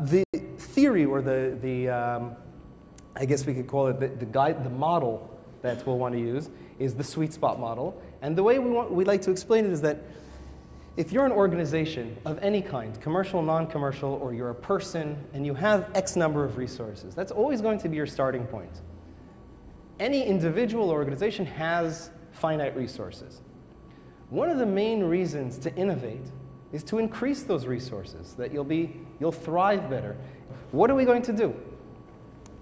The theory, or the, the um, I guess we could call it the, the guide, the model that we'll want to use, is the sweet spot model. And the way we, want, we like to explain it is that if you're an organization of any kind, commercial, non-commercial, or you're a person, and you have X number of resources, that's always going to be your starting point. Any individual organization has finite resources. One of the main reasons to innovate is to increase those resources, that you'll, be, you'll thrive better. What are we going to do?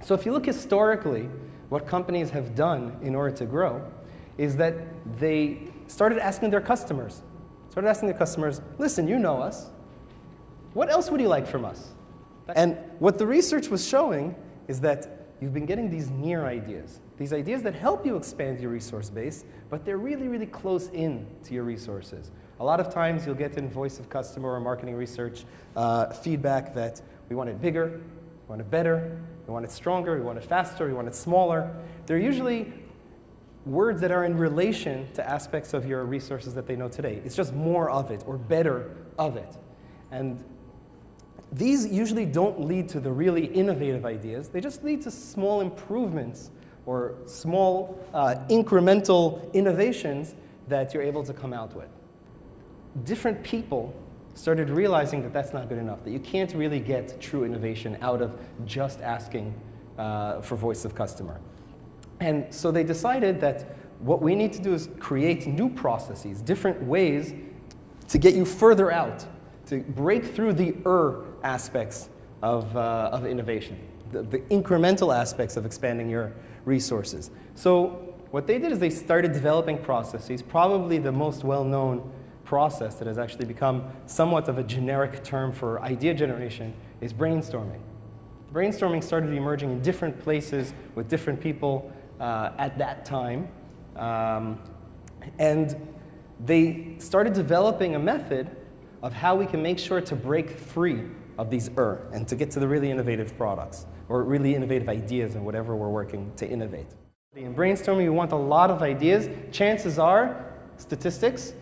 So if you look historically, what companies have done in order to grow is that they started asking their customers, started asking their customers, listen, you know us. What else would you like from us? And what the research was showing is that you've been getting these near ideas, these ideas that help you expand your resource base, but they're really, really close in to your resources. A lot of times you'll get in voice of customer or marketing research uh, feedback that we want it bigger, we want it better, we want it stronger, we want it faster, we want it smaller. They're usually words that are in relation to aspects of your resources that they know today. It's just more of it or better of it. And these usually don't lead to the really innovative ideas. They just lead to small improvements or small uh, incremental innovations that you're able to come out with. Different people started realizing that that's not good enough, that you can't really get true innovation out of just asking uh, for voice of customer. And so they decided that what we need to do is create new processes, different ways to get you further out, to break through the er aspects of, uh, of innovation, the, the incremental aspects of expanding your resources. So what they did is they started developing processes. Probably the most well-known process that has actually become somewhat of a generic term for idea generation is brainstorming. Brainstorming started emerging in different places with different people uh, at that time. Um, and they started developing a method of how we can make sure to break free of these er and to get to the really innovative products or really innovative ideas and whatever we're working to innovate. In brainstorming, we want a lot of ideas. Chances are, statistics,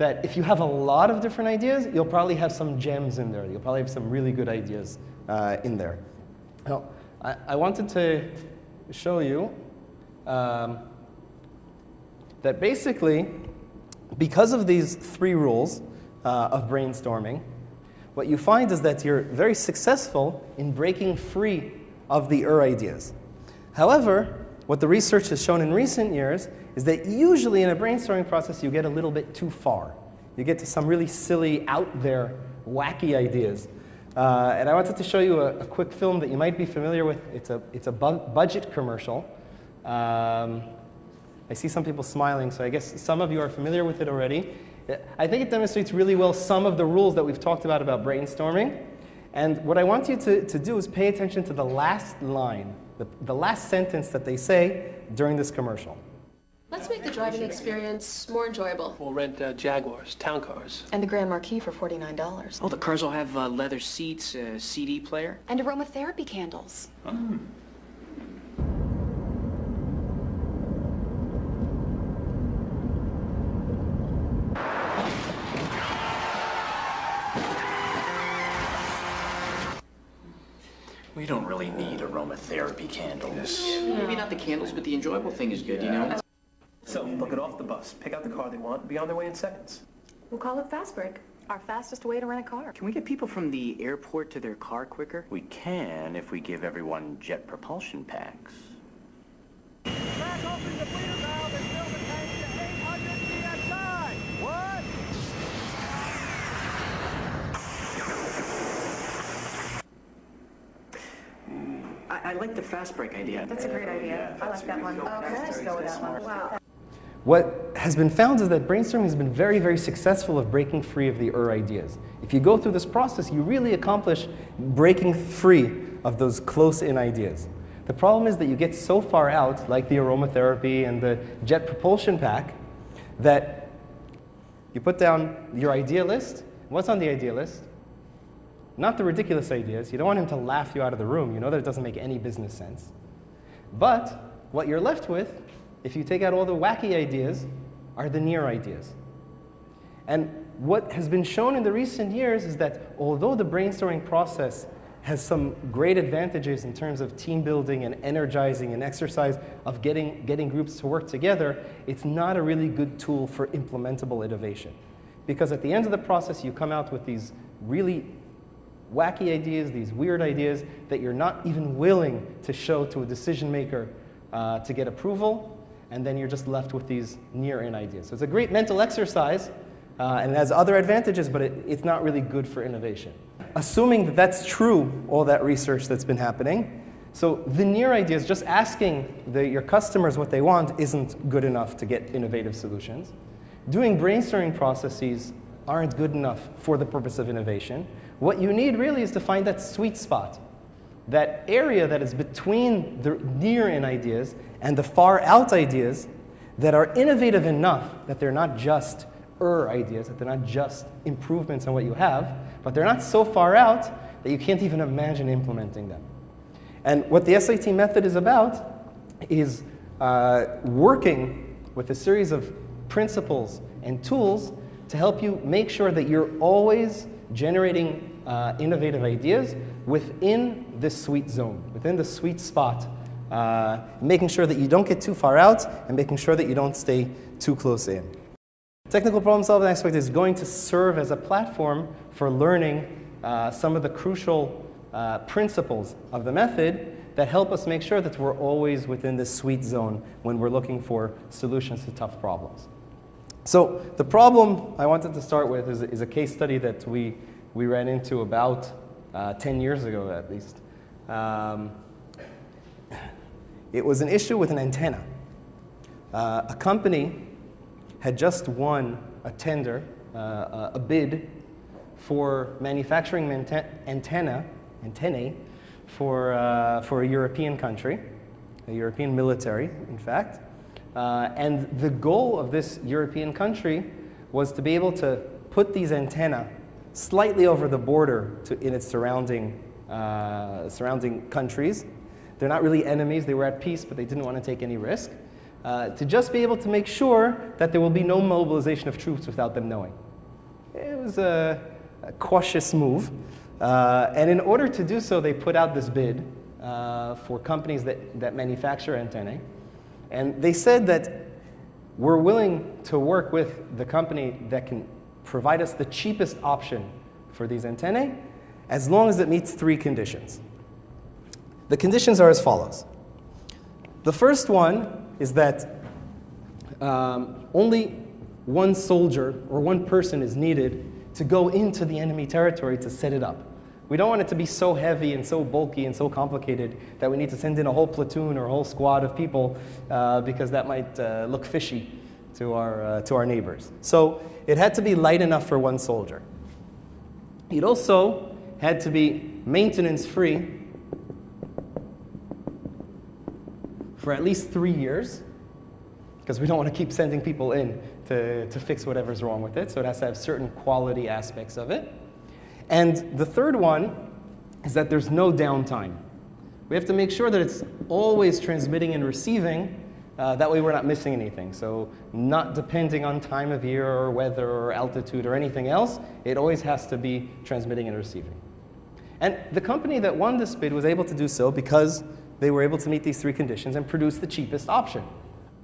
that if you have a lot of different ideas, you'll probably have some gems in there. You'll probably have some really good ideas uh, in there. Now, I, I wanted to show you um, that basically, because of these three rules uh, of brainstorming, what you find is that you're very successful in breaking free of the er ideas. However, what the research has shown in recent years is that usually in a brainstorming process you get a little bit too far. You get to some really silly, out there, wacky ideas. Uh, and I wanted to show you a, a, quick film that you might be familiar with. It's a, it's a bu budget commercial um, I see some people smiling, so I guess some of you are familiar with it already. I think it demonstrates really well some of the rules that we've talked about about brainstorming. And what I want you to, to do is pay attention to the last line, the, the last sentence that they say during this commercial. Let's make the driving experience more enjoyable. We'll rent uh, Jaguars, town cars. And the Grand Marquis for $49. Oh, the cars will have uh, leather seats, a CD player. And aromatherapy candles. Mm. We don't really need aromatherapy candles. Maybe not the candles, but the enjoyable thing is good, yeah. you know? So, they'll get off the bus, pick out the car they want, be on their way in seconds. We'll call it Fast Break, our fastest way to rent a car. Can we get people from the airport to their car quicker? We can if we give everyone jet propulsion packs. Back open the bleeder valve and fill the tank to 800 psi! What? I, I like the fast break idea. That's a great idea. I like that one. Okay, let's go with that one. Wow. What has been found is that brainstorming has been very, very successful of breaking free of the er ideas. If you go through this process, you really accomplish breaking free of those close-in ideas. The problem is that you get so far out, like the aromatherapy and the jet propulsion pack, that you put down your idea list. What's on the idea list? Not the ridiculous ideas. You don't want him to laugh you out of the room. You know that it doesn't make any business sense. But what you're left with, if you take out all the wacky ideas, are the near ideas. And what has been shown in the recent years is that although the brainstorming process has some great advantages in terms of team building and energizing and exercise of getting, getting groups to work together, it's not a really good tool for implementable innovation. Because at the end of the process, you come out with these really wacky ideas, these weird ideas that you're not even willing to show to a decision maker uh, to get approval, and then you're just left with these near-in ideas. So it's a great mental exercise, uh, and it has other advantages, but it, it's not really good for innovation. Assuming that that's true, all that research that's been happening, so the near ideas, just asking the, your customers what they want isn't good enough to get innovative solutions. Doing brainstorming processes aren't good enough for the purpose of innovation. What you need really is to find that sweet spot, that area that is between the near-in ideas and the far-out ideas that are innovative enough that they're not just er ideas, that they're not just improvements on what you have, but they're not so far out that you can't even imagine implementing them. And what the SIT method is about is uh, working with a series of principles and tools to help you make sure that you're always generating uh, innovative ideas within this sweet zone, within the sweet spot, uh, making sure that you don't get too far out and making sure that you don't stay too close in. Technical problem solving aspect is going to serve as a platform for learning uh, some of the crucial uh, principles of the method that help us make sure that we're always within this sweet zone when we're looking for solutions to tough problems. So the problem I wanted to start with is, is a case study that we we ran into about uh, 10 years ago at least. Um, it was an issue with an antenna. Uh, a company had just won a tender, uh, a bid for manufacturing antenna, antennae for, uh, for a European country, a European military, in fact. Uh, and the goal of this European country was to be able to put these antennae slightly over the border to, in its surrounding, uh, surrounding countries. They're not really enemies, they were at peace, but they didn't want to take any risk. Uh, to just be able to make sure that there will be no mobilization of troops without them knowing. It was a, a cautious move. Uh, and in order to do so, they put out this bid uh, for companies that, that manufacture antennae. And they said that we're willing to work with the company that can provide us the cheapest option for these antennae as long as it meets three conditions. The conditions are as follows. The first one is that um, only one soldier or one person is needed to go into the enemy territory to set it up. We don't want it to be so heavy and so bulky and so complicated that we need to send in a whole platoon or a whole squad of people uh, because that might uh, look fishy to our, uh, to our neighbors. So it had to be light enough for one soldier. It also had to be maintenance free for at least three years, because we don't want to keep sending people in to, to fix whatever's wrong with it. So it has to have certain quality aspects of it. And the third one is that there's no downtime. We have to make sure that it's always transmitting and receiving uh, that way we're not missing anything. So not depending on time of year or weather or altitude or anything else, it always has to be transmitting and receiving. And the company that won this bid was able to do so because they were able to meet these three conditions and produce the cheapest option.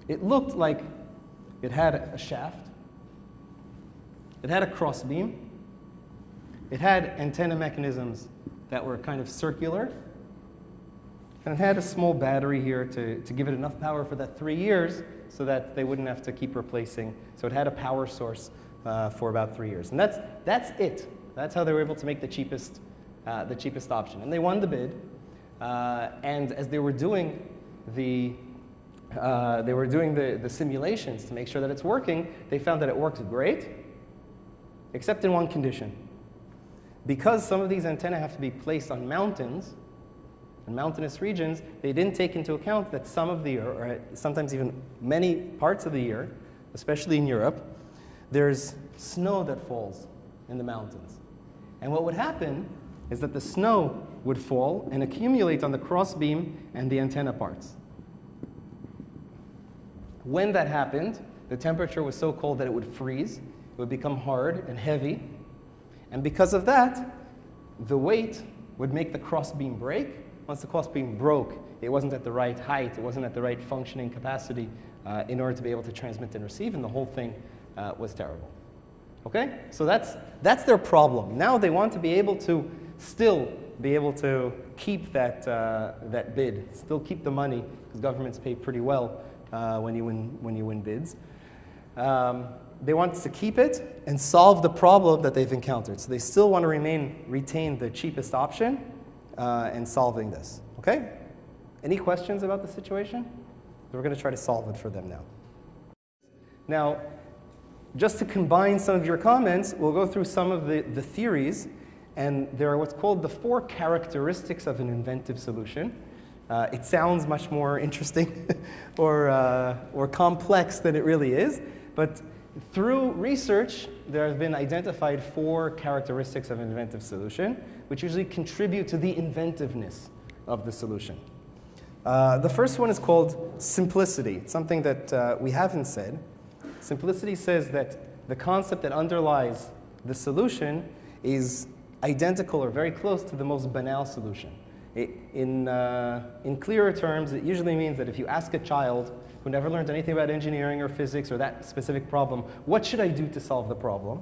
It looked like it had a shaft, it had a crossbeam, it had antenna mechanisms that were kind of circular, and it had a small battery here to, to give it enough power for that three years so that they wouldn't have to keep replacing. So it had a power source uh, for about three years. And that's, that's it. That's how they were able to make the cheapest, uh, the cheapest option. And they won the bid. Uh, and as they were doing the uh, they were doing the, the simulations to make sure that it's working, they found that it works great, except in one condition. Because some of these antennae have to be placed on mountains, in mountainous regions, they didn't take into account that some of the year, or sometimes even many parts of the year, especially in Europe, there's snow that falls in the mountains. And what would happen is that the snow would fall and accumulate on the crossbeam and the antenna parts. When that happened, the temperature was so cold that it would freeze, it would become hard and heavy, and because of that, the weight would make the crossbeam break. Once the beam broke, it wasn't at the right height, it wasn't at the right functioning capacity uh, in order to be able to transmit and receive, and the whole thing uh, was terrible. Okay? So that's, that's their problem. Now they want to be able to still be able to keep that, uh, that bid, still keep the money, because governments pay pretty well uh, when, you win, when you win bids. Um, they want to keep it and solve the problem that they've encountered. So they still want to remain, retain the cheapest option uh, in solving this. Okay? Any questions about the situation? We're going to try to solve it for them now. Now, just to combine some of your comments, we'll go through some of the, the theories, and there are what's called the four characteristics of an inventive solution. Uh, it sounds much more interesting or, uh, or complex than it really is, but through research, there have been identified four characteristics of an inventive solution, which usually contribute to the inventiveness of the solution. Uh, the first one is called simplicity, It's something that uh, we haven't said. Simplicity says that the concept that underlies the solution is identical or very close to the most banal solution. It, in, uh, in clearer terms, it usually means that if you ask a child who never learned anything about engineering or physics or that specific problem, what should I do to solve the problem?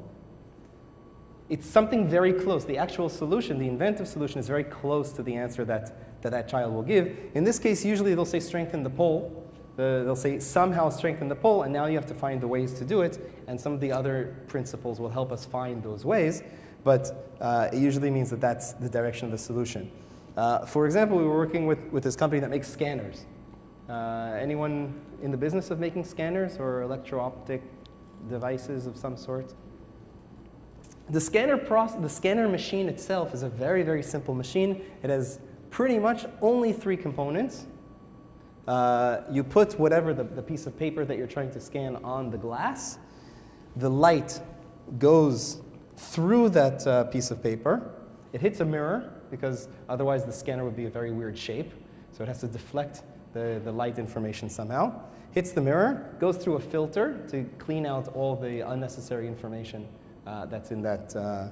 It's something very close. The actual solution, the inventive solution, is very close to the answer that that, that child will give. In this case, usually they'll say strengthen the pole. Uh, they'll say somehow strengthen the pole, and now you have to find the ways to do it. And some of the other principles will help us find those ways. But uh, it usually means that that's the direction of the solution. Uh, for example, we were working with, with this company that makes scanners. Uh, anyone in the business of making scanners or electro-optic devices of some sort? The scanner, process, the scanner machine itself is a very, very simple machine. It has pretty much only three components. Uh, you put whatever the, the piece of paper that you're trying to scan on the glass. The light goes through that uh, piece of paper. It hits a mirror because otherwise the scanner would be a very weird shape. So it has to deflect the, the light information somehow. Hits the mirror, goes through a filter to clean out all the unnecessary information uh, that's in that uh,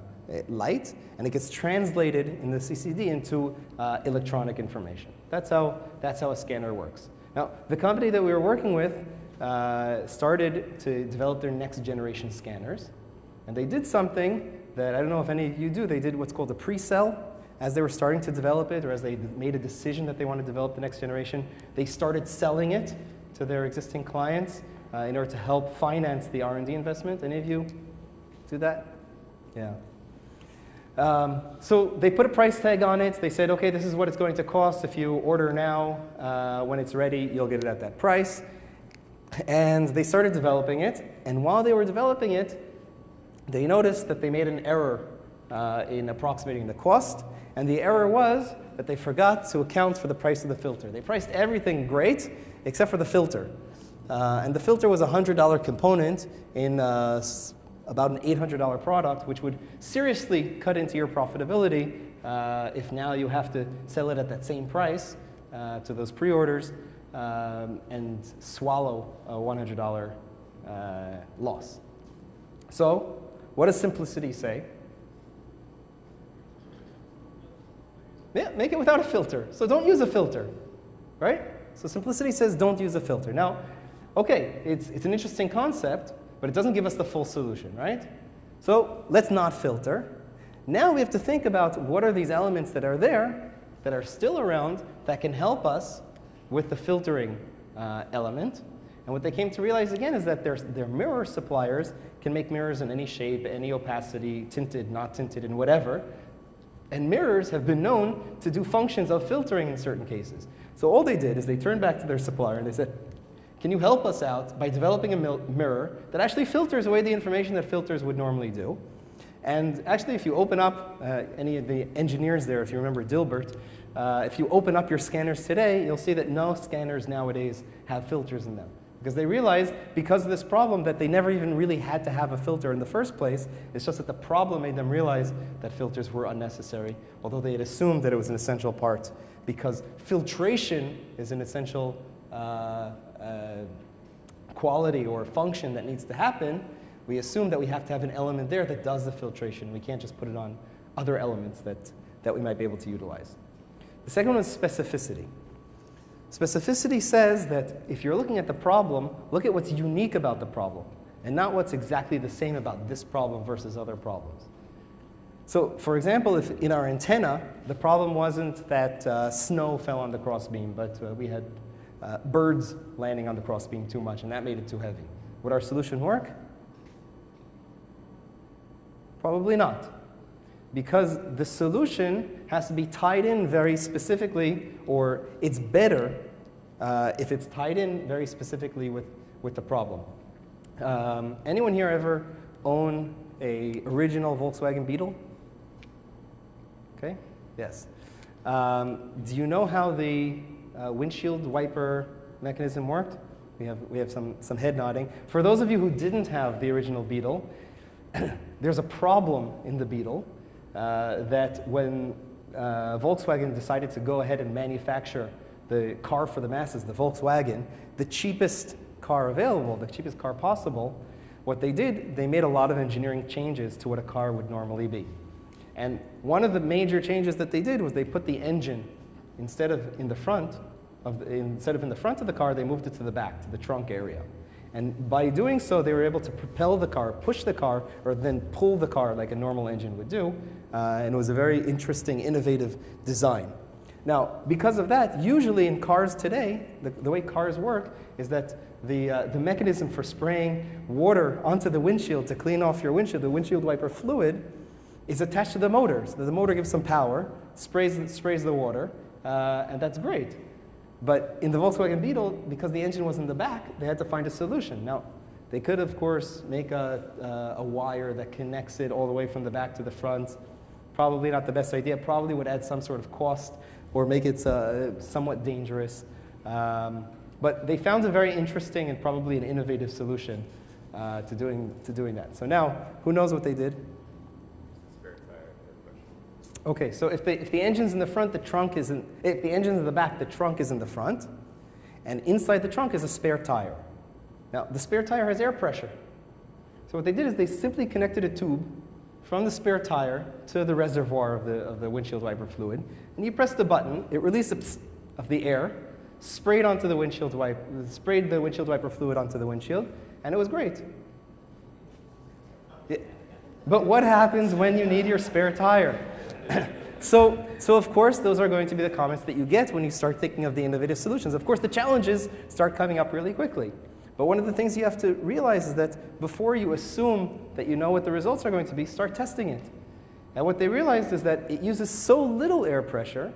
light, and it gets translated in the CCD into uh, electronic information. That's how, that's how a scanner works. Now, the company that we were working with uh, started to develop their next generation scanners, and they did something that I don't know if any of you do. They did what's called a pre-sell. As they were starting to develop it, or as they made a decision that they want to develop the next generation, they started selling it to their existing clients uh, in order to help finance the R&D investment. Any of you do that? Yeah. Um, so they put a price tag on it. They said, okay, this is what it's going to cost. If you order now, uh, when it's ready, you'll get it at that price. And they started developing it. And while they were developing it, they noticed that they made an error uh, in approximating the cost. And the error was that they forgot to account for the price of the filter. They priced everything great except for the filter. Uh, and the filter was a $100 component in uh, about an $800 product, which would seriously cut into your profitability uh, if now you have to sell it at that same price uh, to those pre-orders um, and swallow a $100 uh, loss. So, what does simplicity say? Yeah, make it without a filter. So don't use a filter, right? So simplicity says don't use a filter. Now, okay, it's, it's an interesting concept, but it doesn't give us the full solution, right? So let's not filter. Now we have to think about what are these elements that are there, that are still around, that can help us with the filtering uh, element. And what they came to realize again is that their, their mirror suppliers can make mirrors in any shape, any opacity, tinted, not tinted, and whatever. And mirrors have been known to do functions of filtering in certain cases. So all they did is they turned back to their supplier and they said, can you help us out by developing a mirror that actually filters away the information that filters would normally do? And actually, if you open up uh, any of the engineers there, if you remember Dilbert, uh, if you open up your scanners today, you'll see that no scanners nowadays have filters in them. Because they realized, because of this problem, that they never even really had to have a filter in the first place. It's just that the problem made them realize that filters were unnecessary, although they had assumed that it was an essential part. Because filtration is an essential uh, uh, quality or function that needs to happen, we assume that we have to have an element there that does the filtration. We can't just put it on other elements that, that we might be able to utilize. The second one is specificity. Specificity says that if you're looking at the problem, look at what's unique about the problem and not what's exactly the same about this problem versus other problems. So, for example, if in our antenna, the problem wasn't that uh, snow fell on the crossbeam, but uh, we had uh, birds landing on the crossbeam too much, and that made it too heavy. Would our solution work? Probably not. Because the solution has to be tied in very specifically, or it's better uh, if it's tied in very specifically with, with the problem. Um, anyone here ever own a original Volkswagen Beetle? Okay, yes. Um, do you know how the uh, windshield wiper mechanism worked? We have, we have some, some head nodding. For those of you who didn't have the original Beetle, there's a problem in the Beetle uh, that when uh, Volkswagen decided to go ahead and manufacture the car for the masses, the Volkswagen, the cheapest car available, the cheapest car possible, what they did, they made a lot of engineering changes to what a car would normally be. And one of the major changes that they did was they put the engine instead of in the front of the, instead of in the front of the car, they moved it to the back, to the trunk area. And by doing so, they were able to propel the car, push the car, or then pull the car like a normal engine would do. Uh, and it was a very interesting, innovative design. Now, because of that, usually in cars today, the, the way cars work is that the, uh, the mechanism for spraying water onto the windshield to clean off your windshield, the windshield wiper fluid, is attached to the motor. So the motor gives some power, sprays, sprays the water, uh, and that's great. But in the Volkswagen Beetle, because the engine was in the back, they had to find a solution. Now, they could, of course, make a, uh, a wire that connects it all the way from the back to the front. Probably not the best idea. Probably would add some sort of cost or make it uh, somewhat dangerous. Um, but they found a very interesting and probably an innovative solution uh, to, doing, to doing that. So now, who knows what they did? Okay, so if the, if the engine's in the front, the trunk is in, if the engine's in the back, the trunk is in the front. And inside the trunk is a spare tire. Now, the spare tire has air pressure. So what they did is they simply connected a tube from the spare tire to the reservoir of the, of the windshield wiper fluid. And you press the button, it releases of the air, sprayed onto the windshield wiper, sprayed the windshield wiper fluid onto the windshield, and it was great. It, but what happens when you need your spare tire? so, so of course, those are going to be the comments that you get when you start thinking of the innovative solutions. Of course, the challenges start coming up really quickly. But one of the things you have to realize is that before you assume that you know what the results are going to be, start testing it. And what they realized is that it uses so little air pressure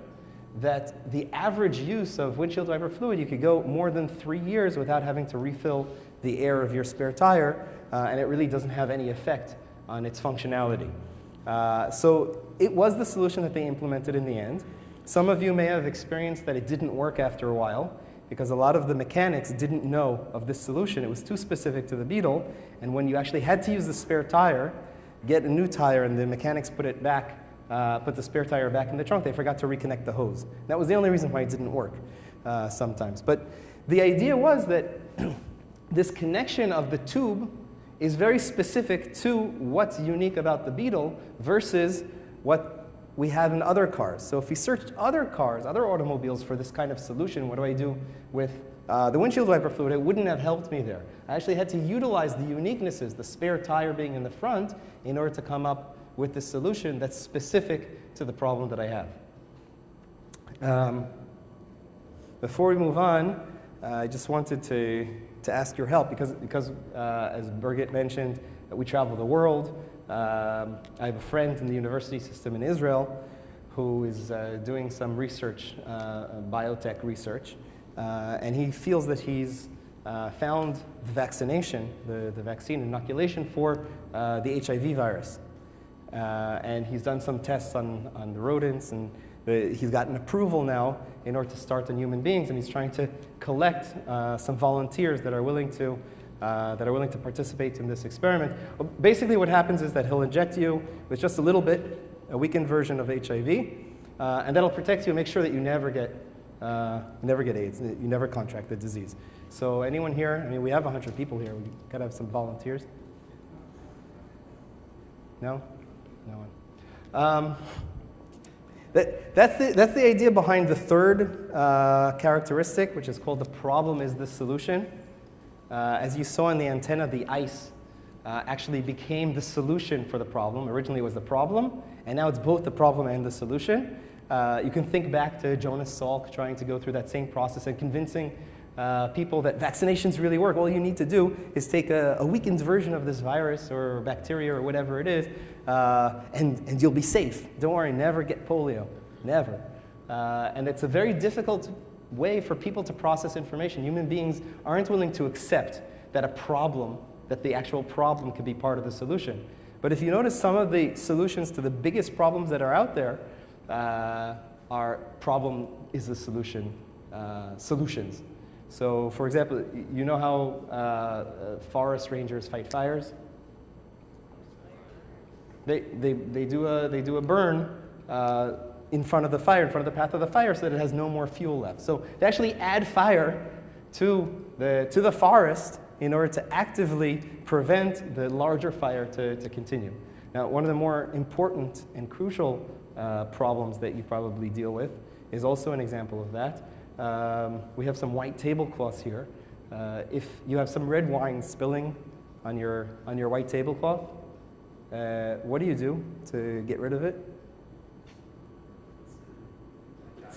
that the average use of windshield wiper fluid, you could go more than three years without having to refill the air of your spare tire, uh, and it really doesn't have any effect on its functionality. Uh, so it was the solution that they implemented in the end. Some of you may have experienced that it didn't work after a while because a lot of the mechanics didn't know of this solution. It was too specific to the Beetle, and when you actually had to use the spare tire, get a new tire, and the mechanics put it back, uh, put the spare tire back in the trunk, they forgot to reconnect the hose. That was the only reason why it didn't work uh, sometimes. But the idea was that this connection of the tube is very specific to what's unique about the Beetle versus what we have in other cars. So if we searched other cars, other automobiles for this kind of solution, what do I do with uh, the windshield wiper fluid? It wouldn't have helped me there. I actually had to utilize the uniquenesses, the spare tire being in the front, in order to come up with the solution that's specific to the problem that I have. Um, before we move on, uh, I just wanted to to ask your help because, because uh, as Birgit mentioned, we travel the world. Um, I have a friend in the university system in Israel who is uh, doing some research, uh, biotech research, uh, and he feels that he's uh, found the vaccination, the, the vaccine inoculation for uh, the HIV virus. and he's done some tests on, on the rodents and he's gotten approval now in order to start on human beings, and he's trying to collect uh, some volunteers that are willing to uh, that are willing to participate in this experiment. Basically, what happens is that he'll inject you with just a little bit, a weakened version of HIV, uh, and that'll protect you and make sure that you never get uh, never get AIDS, you never contract the disease. So anyone here? I mean, we have 100 people here. We gotta have some volunteers. No, no one. Um, that, that's, the, that's the idea behind the third uh, characteristic, which is called the problem is the solution. Uh, as you saw in the antenna, the ice uh, actually became the solution for the problem. Originally it was the problem, and now it's both the problem and the solution. Uh, you can think back to Jonas Salk trying to go through that same process and convincing uh, people that vaccinations really work. All you need to do is take a, a weakened version of this virus or bacteria or whatever it is, uh, and, and you'll be safe. Don't worry, never get polio. Never. Uh, and it's a very difficult way for people to process information. Human beings aren't willing to accept that a problem, that the actual problem could be part of the solution. But if you notice some of the solutions to the biggest problems that are out there, uh, are problem is the solution, uh, solutions. So for example, you know how uh, forest rangers fight fires? They, they, they, do, a, they do a burn uh, in front of the fire, in front of the path of the fire, so that it has no more fuel left. So they actually add fire to the, to the forest in order to actively prevent the larger fire to, to continue. Now, one of the more important and crucial uh, problems that you probably deal with is also an example of that. Um, we have some white tablecloths here. Uh, if you have some red wine spilling on your, on your white tablecloth, uh, what do you do to get rid of it?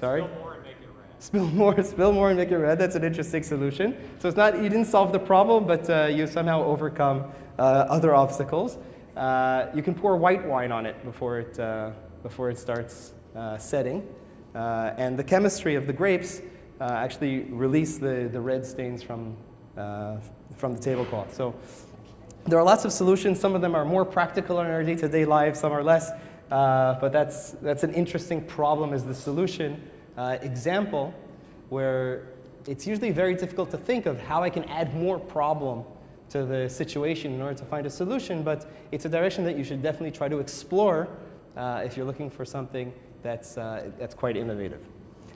Sorry? Spill more and make it red. Spill more, spill more and make it red. That's an interesting solution. So it's not, you didn't solve the problem, but uh, you somehow overcome uh, other obstacles. Uh, you can pour white wine on it before it, uh, before it starts uh, setting. Uh, and the chemistry of the grapes actually release the, the red stains from, from the tablecloth. So there are lots of solutions. Some of them are more practical in our day-to-day lives, some are less. Uh, but that's, that's an interesting problem as the solution uh, example where it's usually very difficult to think of how I can add more problem to the situation in order to find a solution, but it's a direction that you should definitely try to explore uh, if you're looking for something that's, uh, that's quite innovative.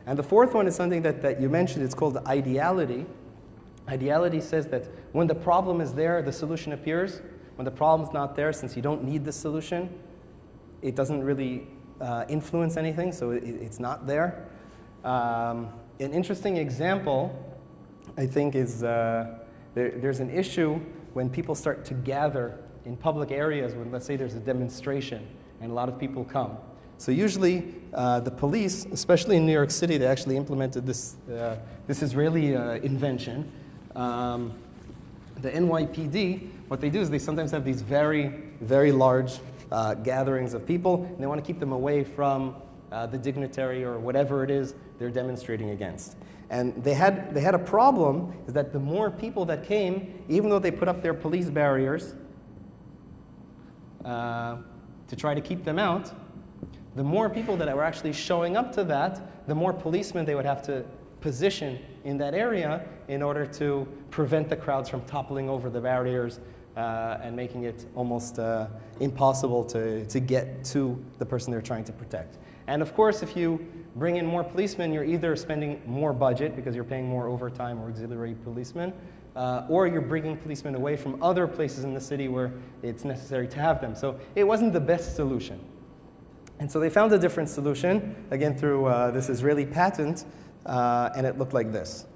And the fourth one is something that, that you mentioned, it's called ideality. Ideality says that when the problem is there, the solution appears. When the problem's not there, since you don't need the solution, it doesn't really uh, influence anything, so it, it's not there. Um, an interesting example, I think, is uh, there, there's an issue when people start to gather in public areas when, let's say, there's a demonstration and a lot of people come. So usually, uh, the police, especially in New York City, they actually implemented this, uh, this Israeli uh, invention. Um, the NYPD, what they do is they sometimes have these very, very large uh, gatherings of people, and they want to keep them away from uh, the dignitary or whatever it is they're demonstrating against. And they had, they had a problem is that the more people that came, even though they put up their police barriers uh, to try to keep them out, the more people that were actually showing up to that, the more policemen they would have to position in that area in order to prevent the crowds from toppling over the barriers uh, and making it almost uh, impossible to, to get to the person they're trying to protect. And of course, if you bring in more policemen, you're either spending more budget because you're paying more overtime or auxiliary policemen, uh, or you're bringing policemen away from other places in the city where it's necessary to have them. So it wasn't the best solution. And so they found a different solution, again through uh, this Israeli patent, uh, and it looked like this.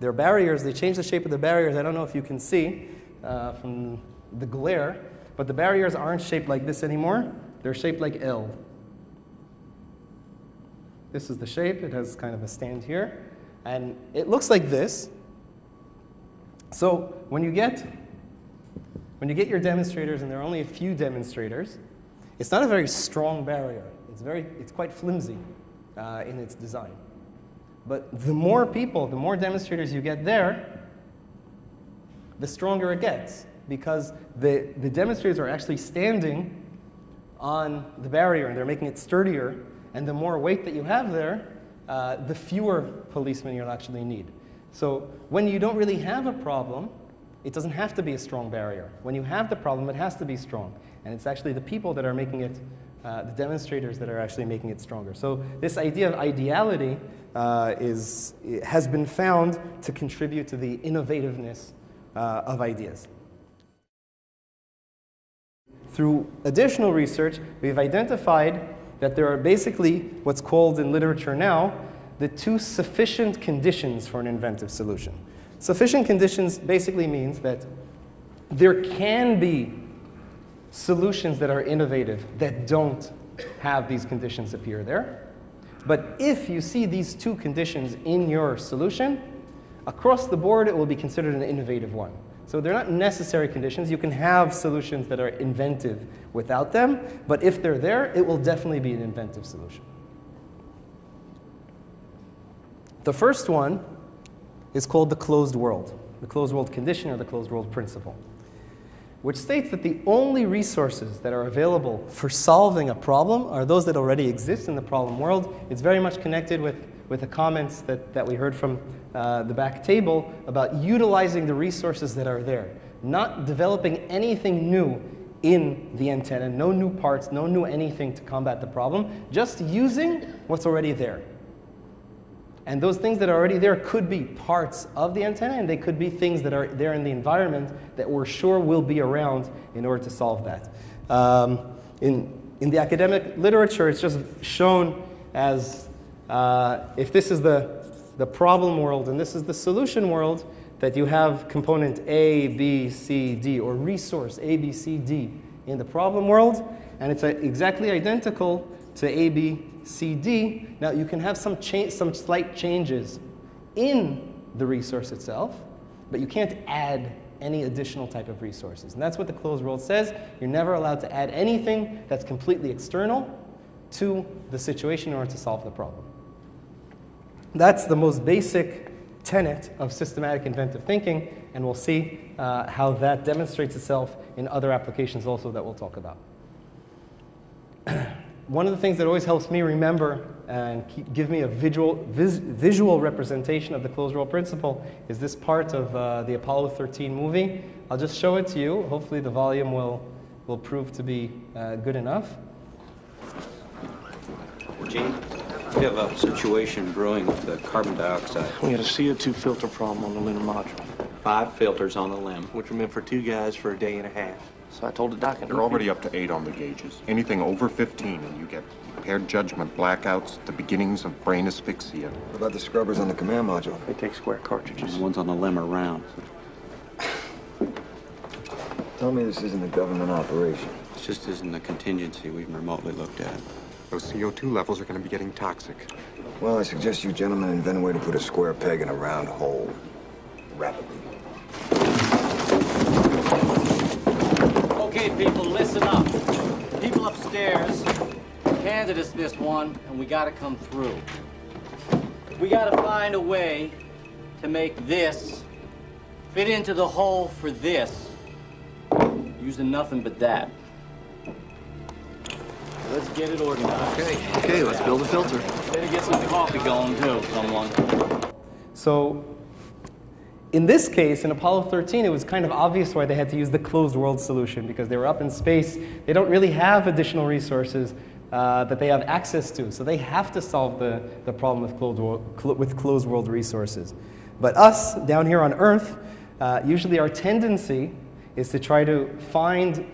Their barriers, they changed the shape of the barriers. I don't know if you can see, uh, from the glare, but the barriers aren't shaped like this anymore. They're shaped like L. This is the shape. It has kind of a stand here. And it looks like this. So when you get when you get your demonstrators, and there are only a few demonstrators, it's not a very strong barrier. It's, very, it's quite flimsy uh, in its design. But the more people, the more demonstrators you get there, the stronger it gets because the, the demonstrators are actually standing on the barrier and they're making it sturdier. And the more weight that you have there, uh, the fewer policemen you'll actually need. So when you don't really have a problem, it doesn't have to be a strong barrier. When you have the problem, it has to be strong. And it's actually the people that are making it, uh, the demonstrators that are actually making it stronger. So this idea of ideality uh, is, has been found to contribute to the innovativeness uh, of ideas. Through additional research, we've identified that there are basically what's called in literature now the two sufficient conditions for an inventive solution. Sufficient conditions basically means that there can be solutions that are innovative that don't have these conditions appear there. But if you see these two conditions in your solution, across the board it will be considered an innovative one. So they're not necessary conditions. You can have solutions that are inventive without them, but if they're there, it will definitely be an inventive solution. The first one is called the closed world, the closed world condition or the closed world principle, which states that the only resources that are available for solving a problem are those that already exist in the problem world. It's very much connected with, with the comments that, that we heard from uh, the back table about utilizing the resources that are there, not developing anything new in the antenna, no new parts, no new anything to combat the problem, just using what's already there. And those things that are already there could be parts of the antenna, and they could be things that are there in the environment that we're sure will be around in order to solve that. Um, in, in the academic literature, it's just shown as uh, if this is the, the problem world and this is the solution world, that you have component A, B, C, D, or resource A, B, C, D in the problem world, and it's uh, exactly identical to A, B, C, D. Now you can have some, some slight changes in the resource itself, but you can't add any additional type of resources. And that's what the closed world says. You're never allowed to add anything that's completely external to the situation in order to solve the problem. That's the most basic tenet of systematic inventive thinking, and we'll see uh, how that demonstrates itself in other applications also that we'll talk about. one of the things that always helps me remember and keep, give me a visual, vis, visual representation of the closed world principle is this part of uh, the Apollo 13 movie. I'll just show it to you. Hopefully, the volume will, will prove to be uh, good enough. Gene, we have a situation brewing with the carbon dioxide. We had a CO2 filter problem on the lunar module, Five filters on the LEM. which were meant for two guys for a day and a half. So I told the doc, You're already up to eight on the gauges. Anything over 15 and you get impaired judgment, blackouts, the beginnings of brain asphyxia. What about the scrubbers on the command module? They take square cartridges. The ones on the LEM are round. Tell me this isn't a government operation. It just isn't a contingency we've remotely looked at. Those CO2 levels are going to be getting toxic. Well, I suggest you gentlemen invent a way to put a square peg in a round hole. Rapidly. Okay, people, listen up. People upstairs handed us this one, and we gotta come through. We gotta find a way to make this fit into the hole for this, using nothing but that. Let's get it organized. Okay, okay, let's build a filter. Better get some coffee going, too, someone. So, in this case, in Apollo 13, it was kind of obvious why they had to use the closed world solution because they were up in space. They don't really have additional resources uh, that they have access to. So they have to solve the, the problem with closed, world, cl- with closed world resources. But us, down here on Earth, uh, usually our tendency is to try to find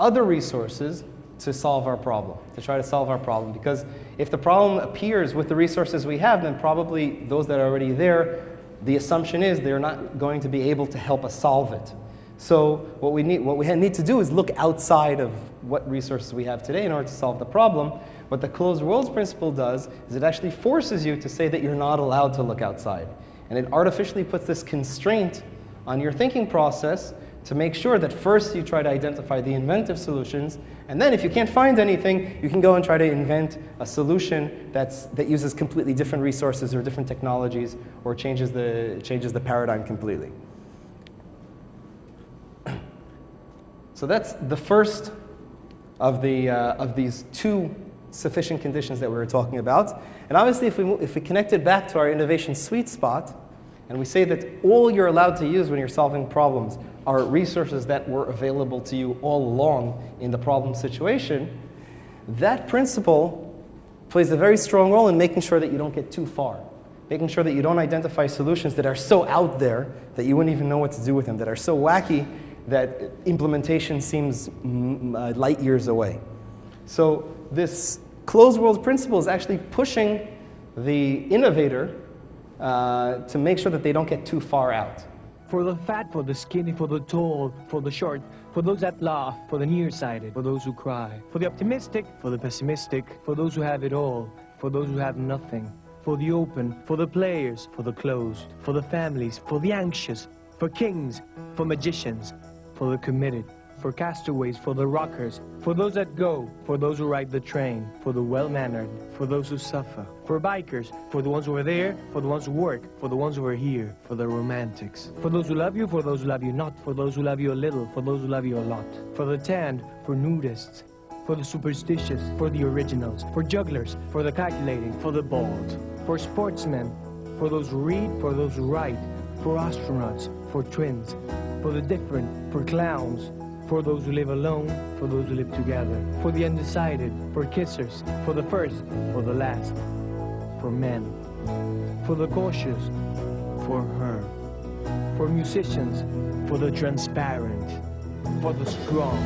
other resources to solve our problem, to try to solve our problem. Because if the problem appears with the resources we have, then probably those that are already there, the assumption is they're not going to be able to help us solve it. So what we need, what we need to do is look outside of what resources we have today in order to solve the problem. What the closed worlds principle does is it actually forces you to say that you're not allowed to look outside. And it artificially puts this constraint on your thinking process to make sure that first you try to identify the inventive solutions, and then if you can't find anything, you can go and try to invent a solution that's, that uses completely different resources or different technologies or changes the, changes the paradigm completely. So that's the first of, the, uh, of these two sufficient conditions that we were talking about. And obviously, if we, if we connect it back to our innovation sweet spot, and we say that all you're allowed to use when you're solving problems are resources that were available to you all along in the problem situation, that principle plays a very strong role in making sure that you don't get too far, making sure that you don't identify solutions that are so out there that you wouldn't even know what to do with them, that are so wacky that implementation seems uh, light years away. So this closed world principle is actually pushing the innovator uh, to make sure that they don't get too far out. For the fat, for the skinny, for the tall, for the short, for those that laugh, for the nearsighted, for those who cry, for the optimistic, for the pessimistic, for those who have it all, for those who have nothing, for the open, for the players, for the closed, for the families, for the anxious, for kings, for magicians, for the committed, for castaways, for the rockers, for those that go, for those who ride the train, for the well-mannered, for those who suffer, for bikers, for the ones who are there, for the ones who work, for the ones who are here, for the romantics, for those who love you, for those who love you not, for those who love you a little, for those who love you a lot, for the tanned, for nudists, for the superstitious, for the originals, for jugglers, for the calculating, for the bald, for sportsmen, for those who read, for those who write, for astronauts, for twins, for the different, for clowns, for those who live alone, for those who live together, for the undecided, for kissers, for the first, for the last, for men, for the cautious, for her, for musicians, for the transparent, for the strong,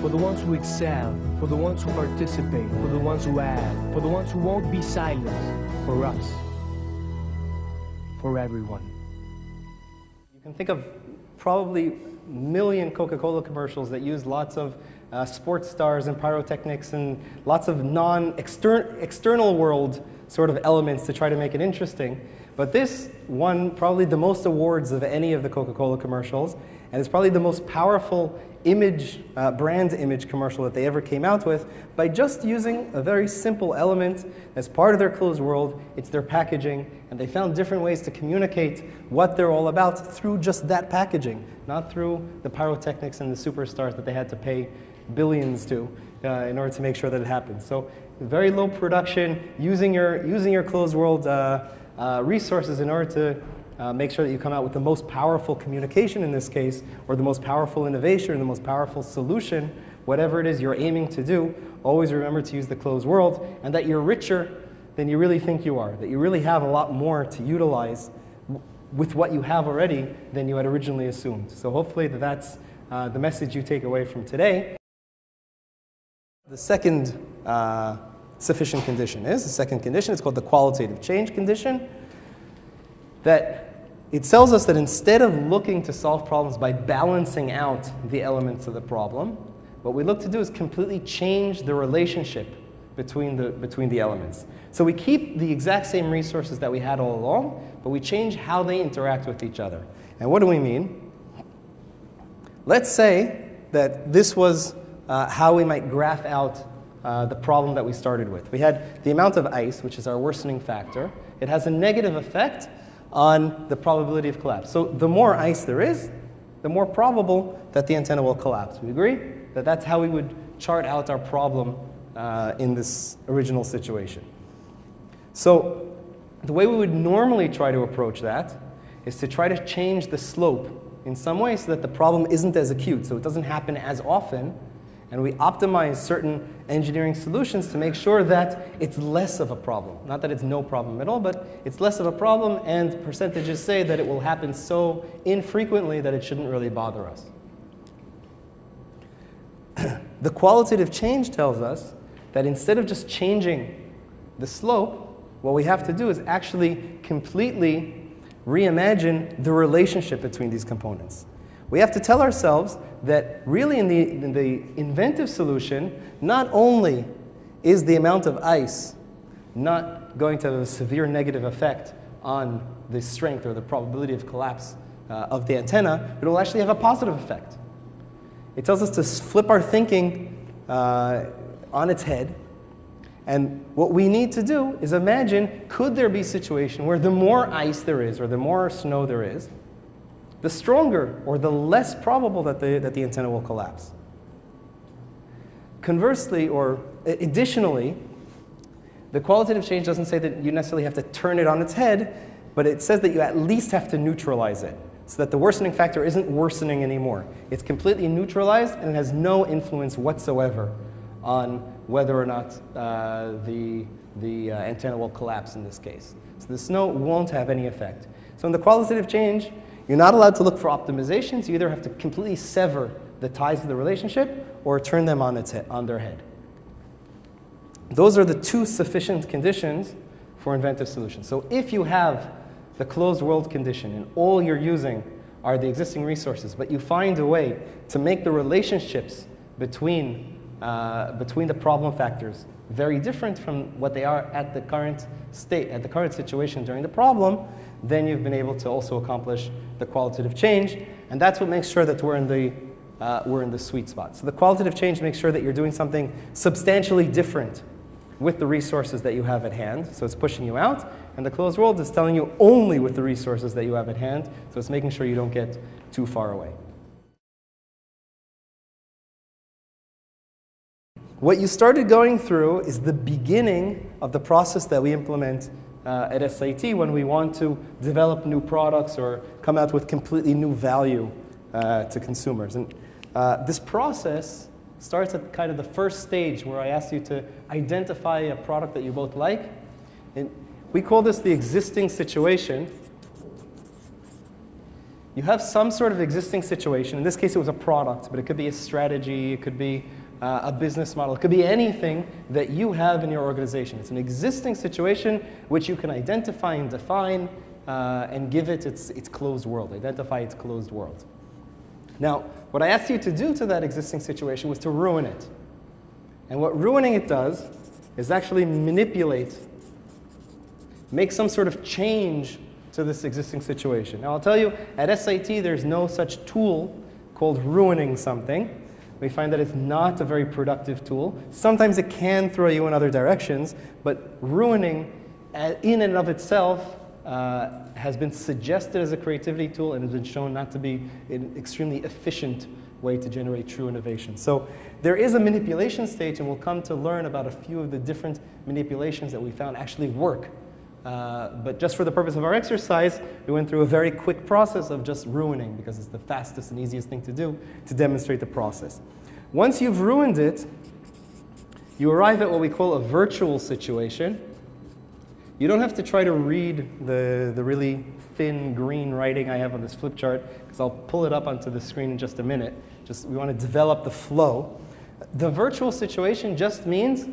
for the ones who excel, for the ones who participate, for the ones who add, for the ones who won't be silent, for us, for everyone. You can think of probably million Coca-Cola commercials that use lots of uh, sports stars and pyrotechnics and lots of non-external world sort of elements to try to make it interesting. But this won probably the most awards of any of the Coca-Cola commercials, and it's probably the most powerful image, uh, brand image commercial that they ever came out with by just using a very simple element as part of their closed world. It's their packaging, and they found different ways to communicate what they're all about through just that packaging, not through the pyrotechnics and the superstars that they had to pay billions to uh, in order to make sure that it happens. So very low production, using your, using your closed world uh, uh resources in order to uh, make sure that you come out with the most powerful communication in this case, or the most powerful innovation, or the most powerful solution, whatever it is you're aiming to do, always remember to use the closed world, and that you're richer than you really think you are, that you really have a lot more to utilize with what you have already than you had originally assumed. So hopefully that that's uh, the message you take away from today. The second uh, sufficient condition is, the second condition, it's called the qualitative change condition, that it tells us that instead of looking to solve problems by balancing out the elements of the problem, what we look to do is completely change the relationship between the, between the elements. So we keep the exact same resources that we had all along, but we change how they interact with each other. And what do we mean? Let's say that this was uh, how we might graph out uh, the problem that we started with. We had the amount of ice, which is our worsening factor. It has a negative effect on the probability of collapse. So the more ice there is, the more probable that the antenna will collapse. We agree that that's how we would chart out our problem uh, in this original situation. So the way we would normally try to approach that is to try to change the slope in some way so that the problem isn't as acute, so it doesn't happen as often, and we optimize certain engineering solutions to make sure that it's less of a problem. Not that it's no problem at all, but it's less of a problem, and percentages say that it will happen so infrequently that it shouldn't really bother us. the qualitative change tells us that instead of just changing the slope, what we have to do is actually completely reimagine the relationship between these components. We have to tell ourselves that really in the, in the inventive solution, not only is the amount of ice not going to have a severe negative effect on the strength or the probability of collapse uh, of the antenna, but it will actually have a positive effect. It tells us to flip our thinking uh, on its head. And what we need to do is imagine could there be a situation where the more ice there is or the more snow there is, the stronger or the less probable that the, that the antenna will collapse. Conversely, or additionally, the qualitative change doesn't say that you necessarily have to turn it on its head, but it says that you at least have to neutralize it so that the worsening factor isn't worsening anymore. It's completely neutralized and it has no influence whatsoever on whether or not uh, the, the uh, antenna will collapse in this case. So the snow won't have any effect. So in the qualitative change, you're not allowed to look for optimizations. You either have to completely sever the ties of the relationship or turn them on, its head, on their head. those are the two sufficient conditions for inventive solutions. So if you have the closed world condition and all you're using are the existing resources, but you find a way to make the relationships between, uh, between the problem factors very different from what they are at the current state, at the current situation during the problem, then you've been able to also accomplish the qualitative change. And that's what makes sure that we're in the, uh, we're in the sweet spot. So the qualitative change makes sure that you're doing something substantially different with the resources that you have at hand. So it's pushing you out. And the closed world is telling you only with the resources that you have at hand. So it's making sure you don't get too far away. What you started going through is the beginning of the process that we implement uh, at SIT when we want to develop new products or come out with completely new value uh, to consumers. And uh, this process starts at kind of the first stage where I ask you to identify a product that you both like. And we call this the existing situation. You have some sort of existing situation. In this case, it was a product, but it could be a strategy, it could be uh, a business model, it could be anything that you have in your organization. It's an existing situation which you can identify and define uh, and give it its, its closed world, identify its closed world. Now, what I asked you to do to that existing situation was to ruin it. And what ruining it does is actually manipulate, make some sort of change to this existing situation. Now, I'll tell you, at SIT, there's no such tool called ruining something. We find that it's not a very productive tool. Sometimes it can throw you in other directions, but ruining uh, in and of itself uh, has been suggested as a creativity tool and has been shown not to be an extremely efficient way to generate true innovation. So there is a manipulation stage, and we'll come to learn about a few of the different manipulations that we found actually work. Uh, but just for the purpose of our exercise, we went through a very quick process of just ruining because it's the fastest and easiest thing to do to demonstrate the process. Once you've ruined it, you arrive at what we call a virtual situation. You don't have to try to read the, the really thin green writing I have on this flip chart, because I'll pull it up onto the screen in just a minute. Just we want to develop the flow. The virtual situation just means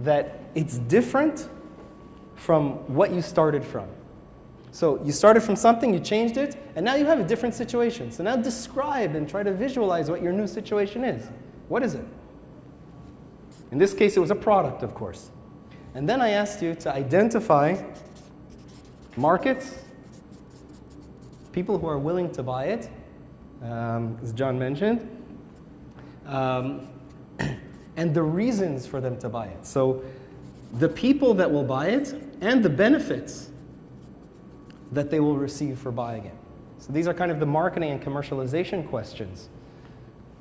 that it's different from what you started from. So you started from something, you changed it, and now you have a different situation. So now describe and try to visualize what your new situation is. What is it? In this case, it was a product, of course. And then I asked you to identify markets, people who are willing to buy it, um, as John mentioned, um, and the reasons for them to buy it. So the people that will buy it and the benefits that they will receive for buying it. So these are kind of the marketing and commercialization questions.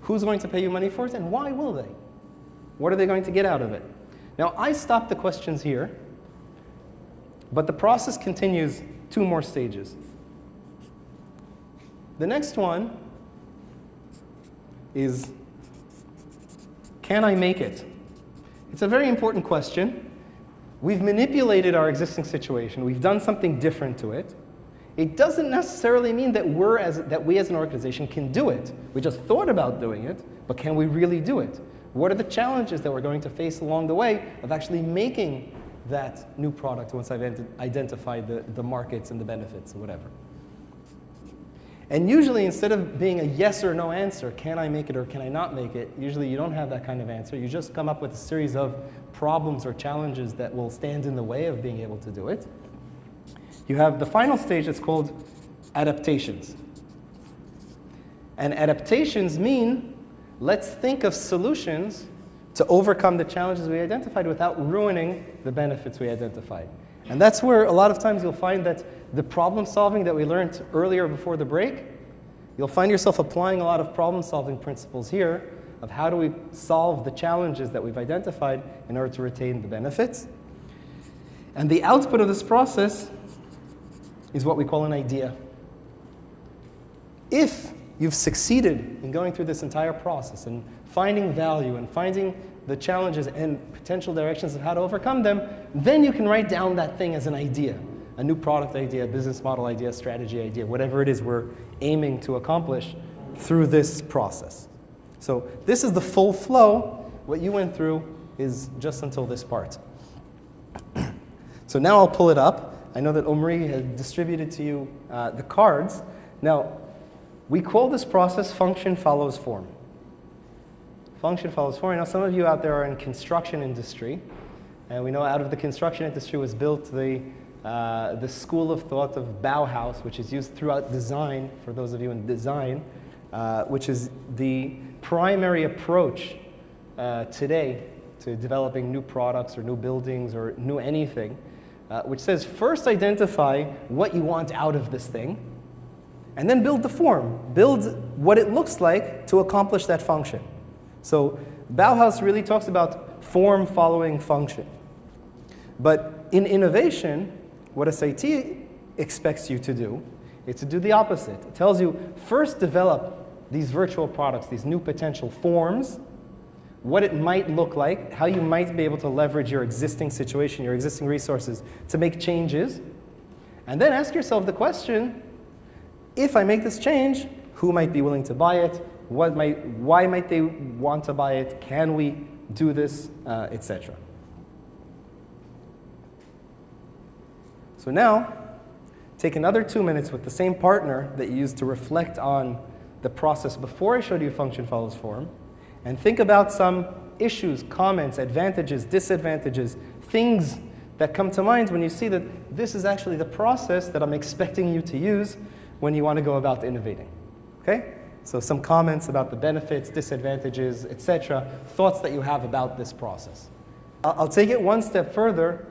Who's going to pay you money for it and why will they? What are they going to get out of it? Now, I stopped the questions here, but the process continues two more stages. The next one is Can I make it? It's a very important question. We've manipulated our existing situation, we've done something different to it. It doesn't necessarily mean that, we're as, that we as an organization can do it. We just thought about doing it, but can we really do it? What are the challenges that we're going to face along the way of actually making that new product once I've identified the, the markets and the benefits or whatever? And usually, instead of being a yes or no answer, can I make it or can I not make it, usually you don't have that kind of answer. You just come up with a series of problems or challenges that will stand in the way of being able to do it. You have the final stage that's called adaptations. And adaptations mean let's think of solutions to overcome the challenges we identified without ruining the benefits we identified. And that's where a lot of times you'll find that the problem solving that we learned earlier before the break, you'll find yourself applying a lot of problem solving principles here of how do we solve the challenges that we've identified in order to retain the benefits. And the output of this process is what we call an idea. If you've succeeded in going through this entire process and finding value and finding the challenges and potential directions of how to overcome them, then you can write down that thing as an idea a new product idea, business model idea, strategy idea, whatever it is we're aiming to accomplish through this process. So, this is the full flow, what you went through is just until this part. so now I'll pull it up. I know that Omri had distributed to you uh, the cards. Now, we call this process function follows form. Function follows form. Now, some of you out there are in construction industry, and we know out of the construction industry was built the, uh, the school of thought of Bauhaus, which is used throughout design, for those of you in design, uh, which is the primary approach uh, today to developing new products or new buildings or new anything, uh, which says first identify what you want out of this thing, and then build the form. Build what it looks like to accomplish that function. So Bauhaus really talks about form following function. But in innovation, what SIT expects you to do is to do the opposite. It tells you first develop these virtual products, these new potential forms, what it might look like, how you might be able to leverage your existing situation, your existing resources to make changes. And then ask yourself the question if I make this change, who might be willing to buy it? What might, why might they want to buy it? Can we do this, uh, etc. So now, take another two minutes with the same partner that you used to reflect on the process before I showed you function follows form, and think about some issues, comments, advantages, disadvantages, things that come to mind when you see that this is actually the process that I'm expecting you to use when you want to go about innovating. Okay? So some comments about the benefits, disadvantages, etc., thoughts that you have about this process. I'll take it one step further.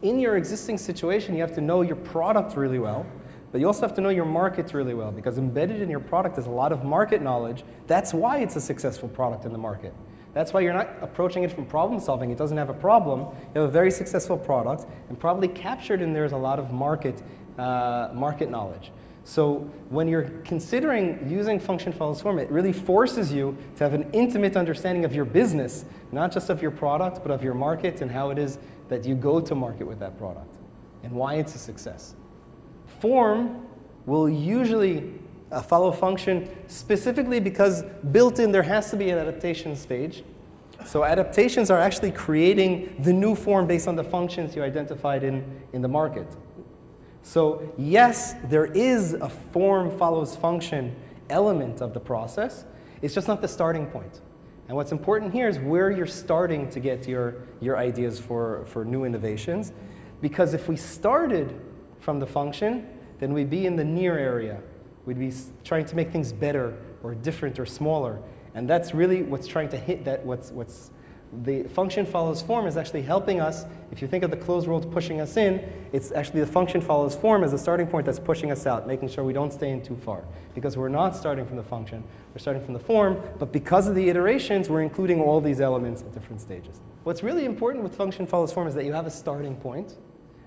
In your existing situation, you have to know your product really well, but you also have to know your market really well because embedded in your product is a lot of market knowledge. That's why it's a successful product in the market. That's why you're not approaching it from problem solving. It doesn't have a problem. You have a very successful product, and probably captured in there is a lot of market, uh, market knowledge. So when you're considering using function follows form, it really forces you to have an intimate understanding of your business, not just of your product, but of your market and how it is that you go to market with that product and why it's a success. Form will usually uh, follow function specifically because built in there has to be an adaptation stage. So adaptations are actually creating the new form based on the functions you identified in, in the market. So yes, there is a form follows function element of the process. It's just not the starting point. And what's important here is where you're starting to get your, your ideas for, for new innovations. Because if we started from the function, then we'd be in the near area. We'd be trying to make things better or different or smaller. And that's really what's trying to hit that, what's, what's the function follows form is actually helping us. If you think of the closed world pushing us in, it's actually the function follows form as a starting point that's pushing us out, making sure we don't stay in too far. Because we're not starting from the function, we're starting from the form, but because of the iterations, we're including all these elements at different stages. What's really important with function follows form is that you have a starting point,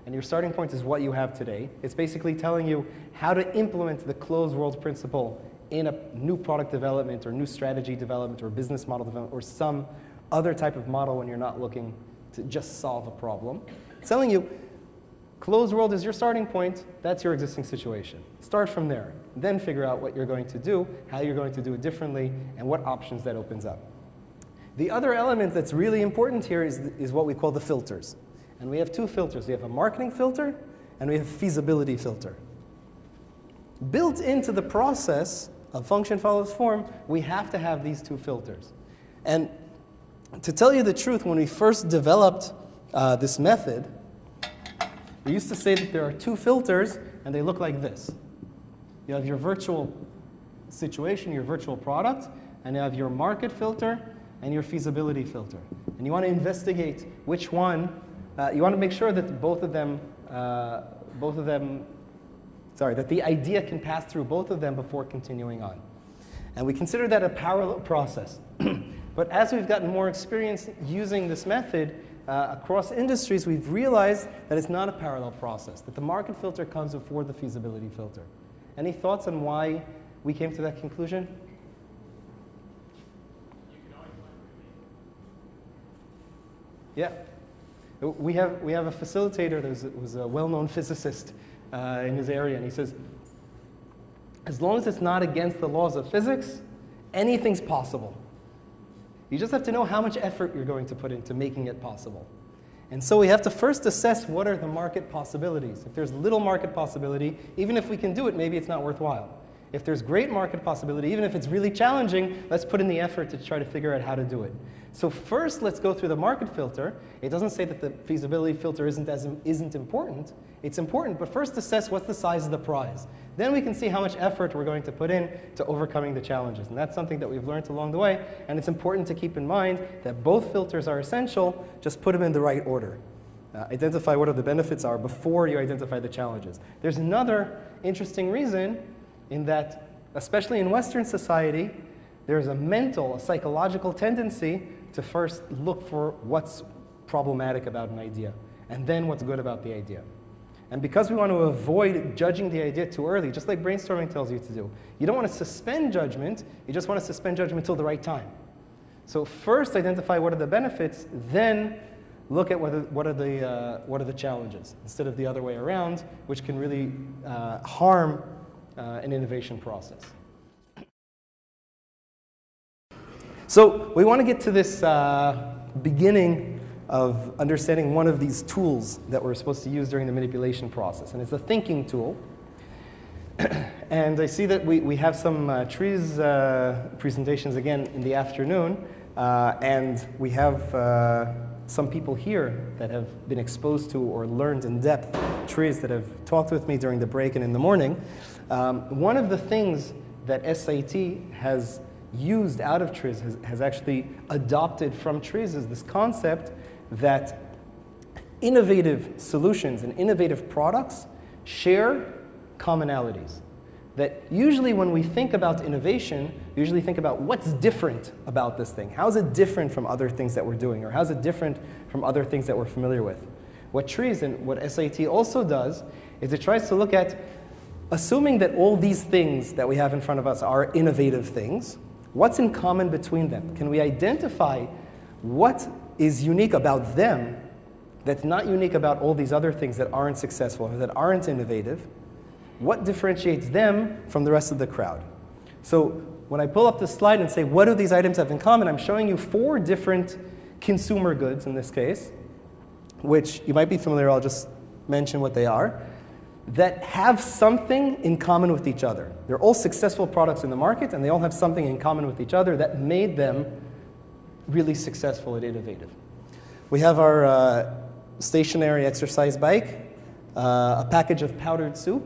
and your starting point is what you have today. It's basically telling you how to implement the closed world principle in a new product development or new strategy development or business model development or some other type of model when you're not looking to just solve a problem. It's telling you, closed world is your starting point, that's your existing situation. Start from there. Then figure out what you're going to do, how you're going to do it differently, and what options that opens up. The other element that's really important here is, is what we call the filters. And we have two filters. We have a marketing filter, and we have a feasibility filter. Built into the process of function follows form, we have to have these two filters. And to tell you the truth, when we first developed uh, this method, we used to say that there are two filters and they look like this. You have your virtual situation, your virtual product, and you have your market filter and your feasibility filter. And you want to investigate which one, uh, you want to make sure that both of them, uh, both of them, sorry, that the idea can pass through both of them before continuing on. And we consider that a parallel process. But as we've gotten more experience using this method uh, across industries, we've realized that it's not a parallel process, that the market filter comes before the feasibility filter. Any thoughts on why we came to that conclusion? Yeah. We have, we have a facilitator that was a well-known physicist uh, in his area, and he says, as long as it's not against the laws of physics, anything's possible. You just have to know how much effort you're going to put into making it possible. And so we have to first assess what are the market possibilities. If there's little market possibility, even if we can do it, maybe it's not worthwhile. If there's great market possibility, even if it's really challenging, let's put in the effort to try to figure out how to do it. So first, let's go through the market filter. It doesn't say that the feasibility filter isn't, as, isn't important. It's important, but first assess what's the size of the prize. Then we can see how much effort we're going to put in to overcoming the challenges. And that's something that we've learned along the way. And it's important to keep in mind that both filters are essential, just put them in the right order. Uh, identify what are the benefits are before you identify the challenges. There's another interesting reason in that, especially in Western society, there's a mental, a psychological tendency to first look for what's problematic about an idea and then what's good about the idea. And because we want to avoid judging the idea too early, just like brainstorming tells you to do, you don't want to suspend judgment, you just want to suspend judgment until the right time. So first identify what are the benefits, then look at what are, what are, the, uh, what are the challenges, instead of the other way around, which can really uh, harm uh, an innovation process. So we want to get to this uh, beginning of understanding one of these tools that we're supposed to use during the manipulation process, and it's a thinking tool. and I see that we, we have some uh, TRIZ uh, presentations again in the afternoon, uh, and we have uh, some people here that have been exposed to or learned in depth TRIZ that have talked with me during the break and in the morning. Um, one of the things that SIT has used out of TRIZ, has, has actually adopted from TRIZ, is this concept that innovative solutions and innovative products share commonalities. That usually when we think about innovation, we usually think about what's different about this thing. How is it different from other things that we're doing? Or how is it different from other things that we're familiar with? What TRIZ and what SIT also does is it tries to look at, assuming that all these things that we have in front of us are innovative things, what's in common between them? Can we identify what is unique about them that's not unique about all these other things that aren't successful or that aren't innovative? What differentiates them from the rest of the crowd? So when I pull up the slide and say, what do these items have in common? I'm showing you four different consumer goods in this case, which you might be familiar, I'll just mention what they are, that have something in common with each other. They're all successful products in the market, and they all have something in common with each other that made them really successful and innovative. We have our uh, stationary exercise bike, uh, a package of powdered soup,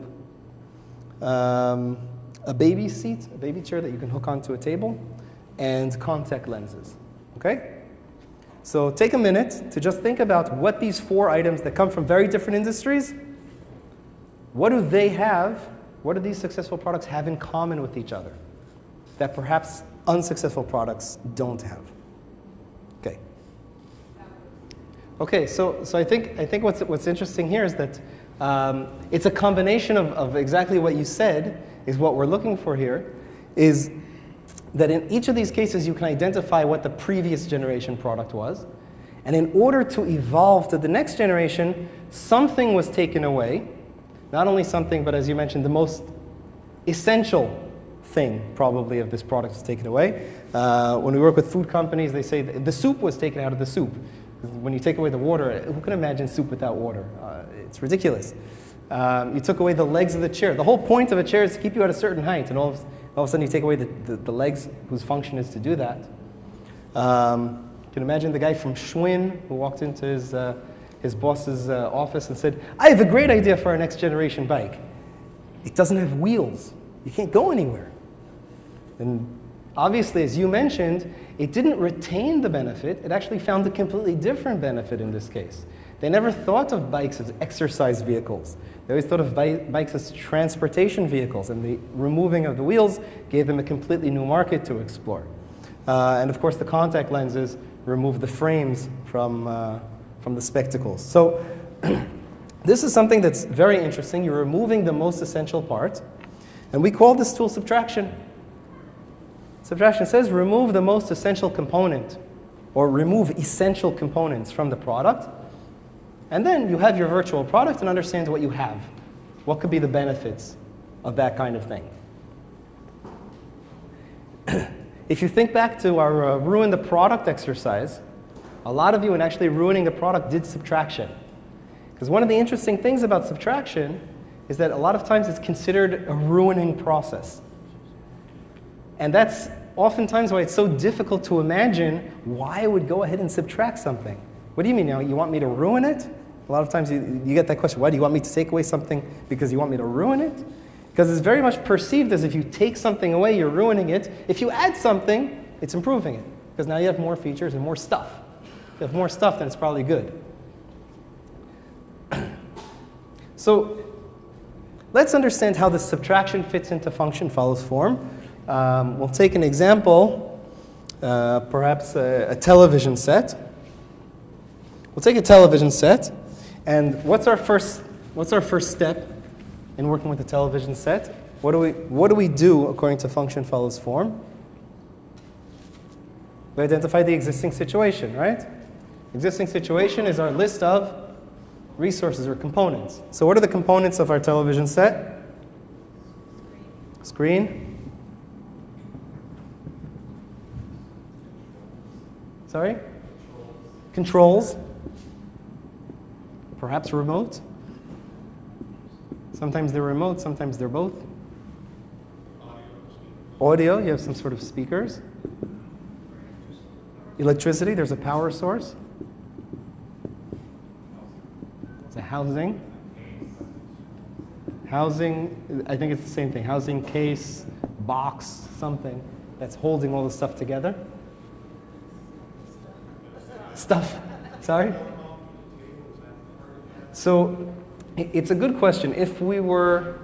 um, a baby seat, a baby chair that you can hook onto a table, and contact lenses. Okay? So take a minute to just think about what these four items that come from very different industries, what do they have, what do these successful products have in common with each other that perhaps unsuccessful products don't have? Okay. Okay, so, so I think, I think what's, what's interesting here is that um, it's a combination of, of exactly what you said is what we're looking for here, is that in each of these cases you can identify what the previous generation product was. And in order to evolve to the next generation, something was taken away. Not only something, but as you mentioned, the most essential thing probably of this product is taken away. Uh, when we work with food companies, they say the soup was taken out of the soup. When you take away the water, who can imagine soup without water? Uh, it's ridiculous. Um, you took away the legs of the chair. The whole point of a chair is to keep you at a certain height, and all of, all of a sudden you take away the, the, the, legs whose function is to do that. Um, you can imagine the guy from Schwinn who walked into his, uh, his boss's uh, office and said, I have a great idea for our next generation bike. It doesn't have wheels. You can't go anywhere. And obviously, as you mentioned, it didn't retain the benefit. It actually found a completely different benefit in this case. They never thought of bikes as exercise vehicles. They always thought of bikes as transportation vehicles, and the removing of the wheels gave them a completely new market to explore. Uh, and of course, the contact lenses removed the frames from, uh, from the spectacles. So this is something that's very interesting. You're removing the most essential part, and we call this tool subtraction. Subtraction says remove the most essential component, or remove essential components from the product, and then you have your virtual product and understand what you have. What could be the benefits of that kind of thing? If you think back to our uh, ruin the product exercise, a lot of you in actually ruining the product did subtraction. Because one of the interesting things about subtraction is that a lot of times it's considered a ruining process. And that's oftentimes why it's so difficult to imagine why I would go ahead and subtract something. What do you mean now? You want me to ruin it? A lot of times you, you get that question why do you want me to take away something because you want me to ruin it? Because it's very much perceived as if you take something away, you're ruining it. If you add something, it's improving it. Because now you have more features and more stuff. If you have more stuff, then it's probably good. so let's understand how the subtraction fits into function follows form. Um, we'll take an example, uh, perhaps a, a television set. We'll take a television set, and what's our first, what's our first step in working with a television set? What do we, what do, we do according to function follows form? We identify the existing situation, right? Existing situation is our list of resources or components. So what are the components of our television set? Screen. Sorry? Controls. Perhaps remote. Sometimes they're remote, sometimes they're both. Audio, you have some sort of speakers. Electricity, there's a power source. It's a housing. Housing, I think it's the same thing. Housing, case, box, something that's holding all the stuff together. Stuff. Sorry? So it's a good question. If we were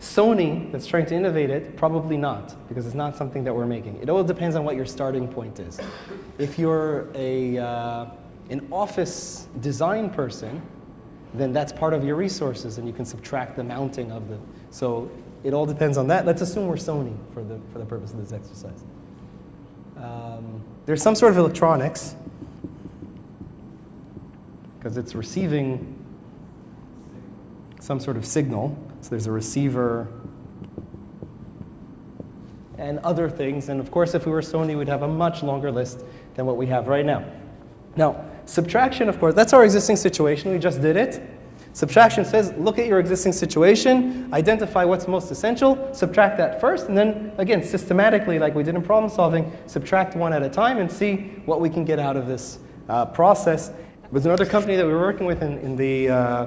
Sony that's trying to innovate it, probably not, because it's not something that we're making. It all depends on what your starting point is. If you're a, uh, an office design person, then that's part of your resources, and you can subtract the mounting of the. So it all depends on that. Let's assume we're Sony for the, for the purpose of this exercise. Um, there's some sort of electronics, because it's receiving some sort of signal. So there's a receiver and other things. And of course, if we were Sony, we'd have a much longer list than what we have right now. Now, subtraction, of course, that's our existing situation. We just did it. Subtraction says, look at your existing situation, identify what's most essential, subtract that first, and then, again, systematically, like we did in problem solving, subtract one at a time and see what we can get out of this uh, process. There's another company that we were working with in, in the uh,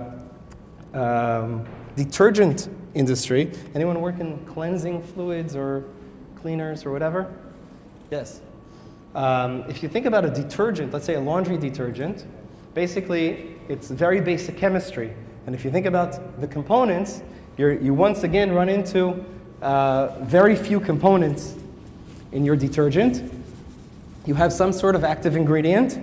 um, detergent industry. Anyone work in cleansing fluids or cleaners or whatever? Yes. Um, if you think about a detergent, let's say a laundry detergent, basically it's very basic chemistry. And if you think about the components, you once again run into uh, very few components in your detergent. You have some sort of active ingredient,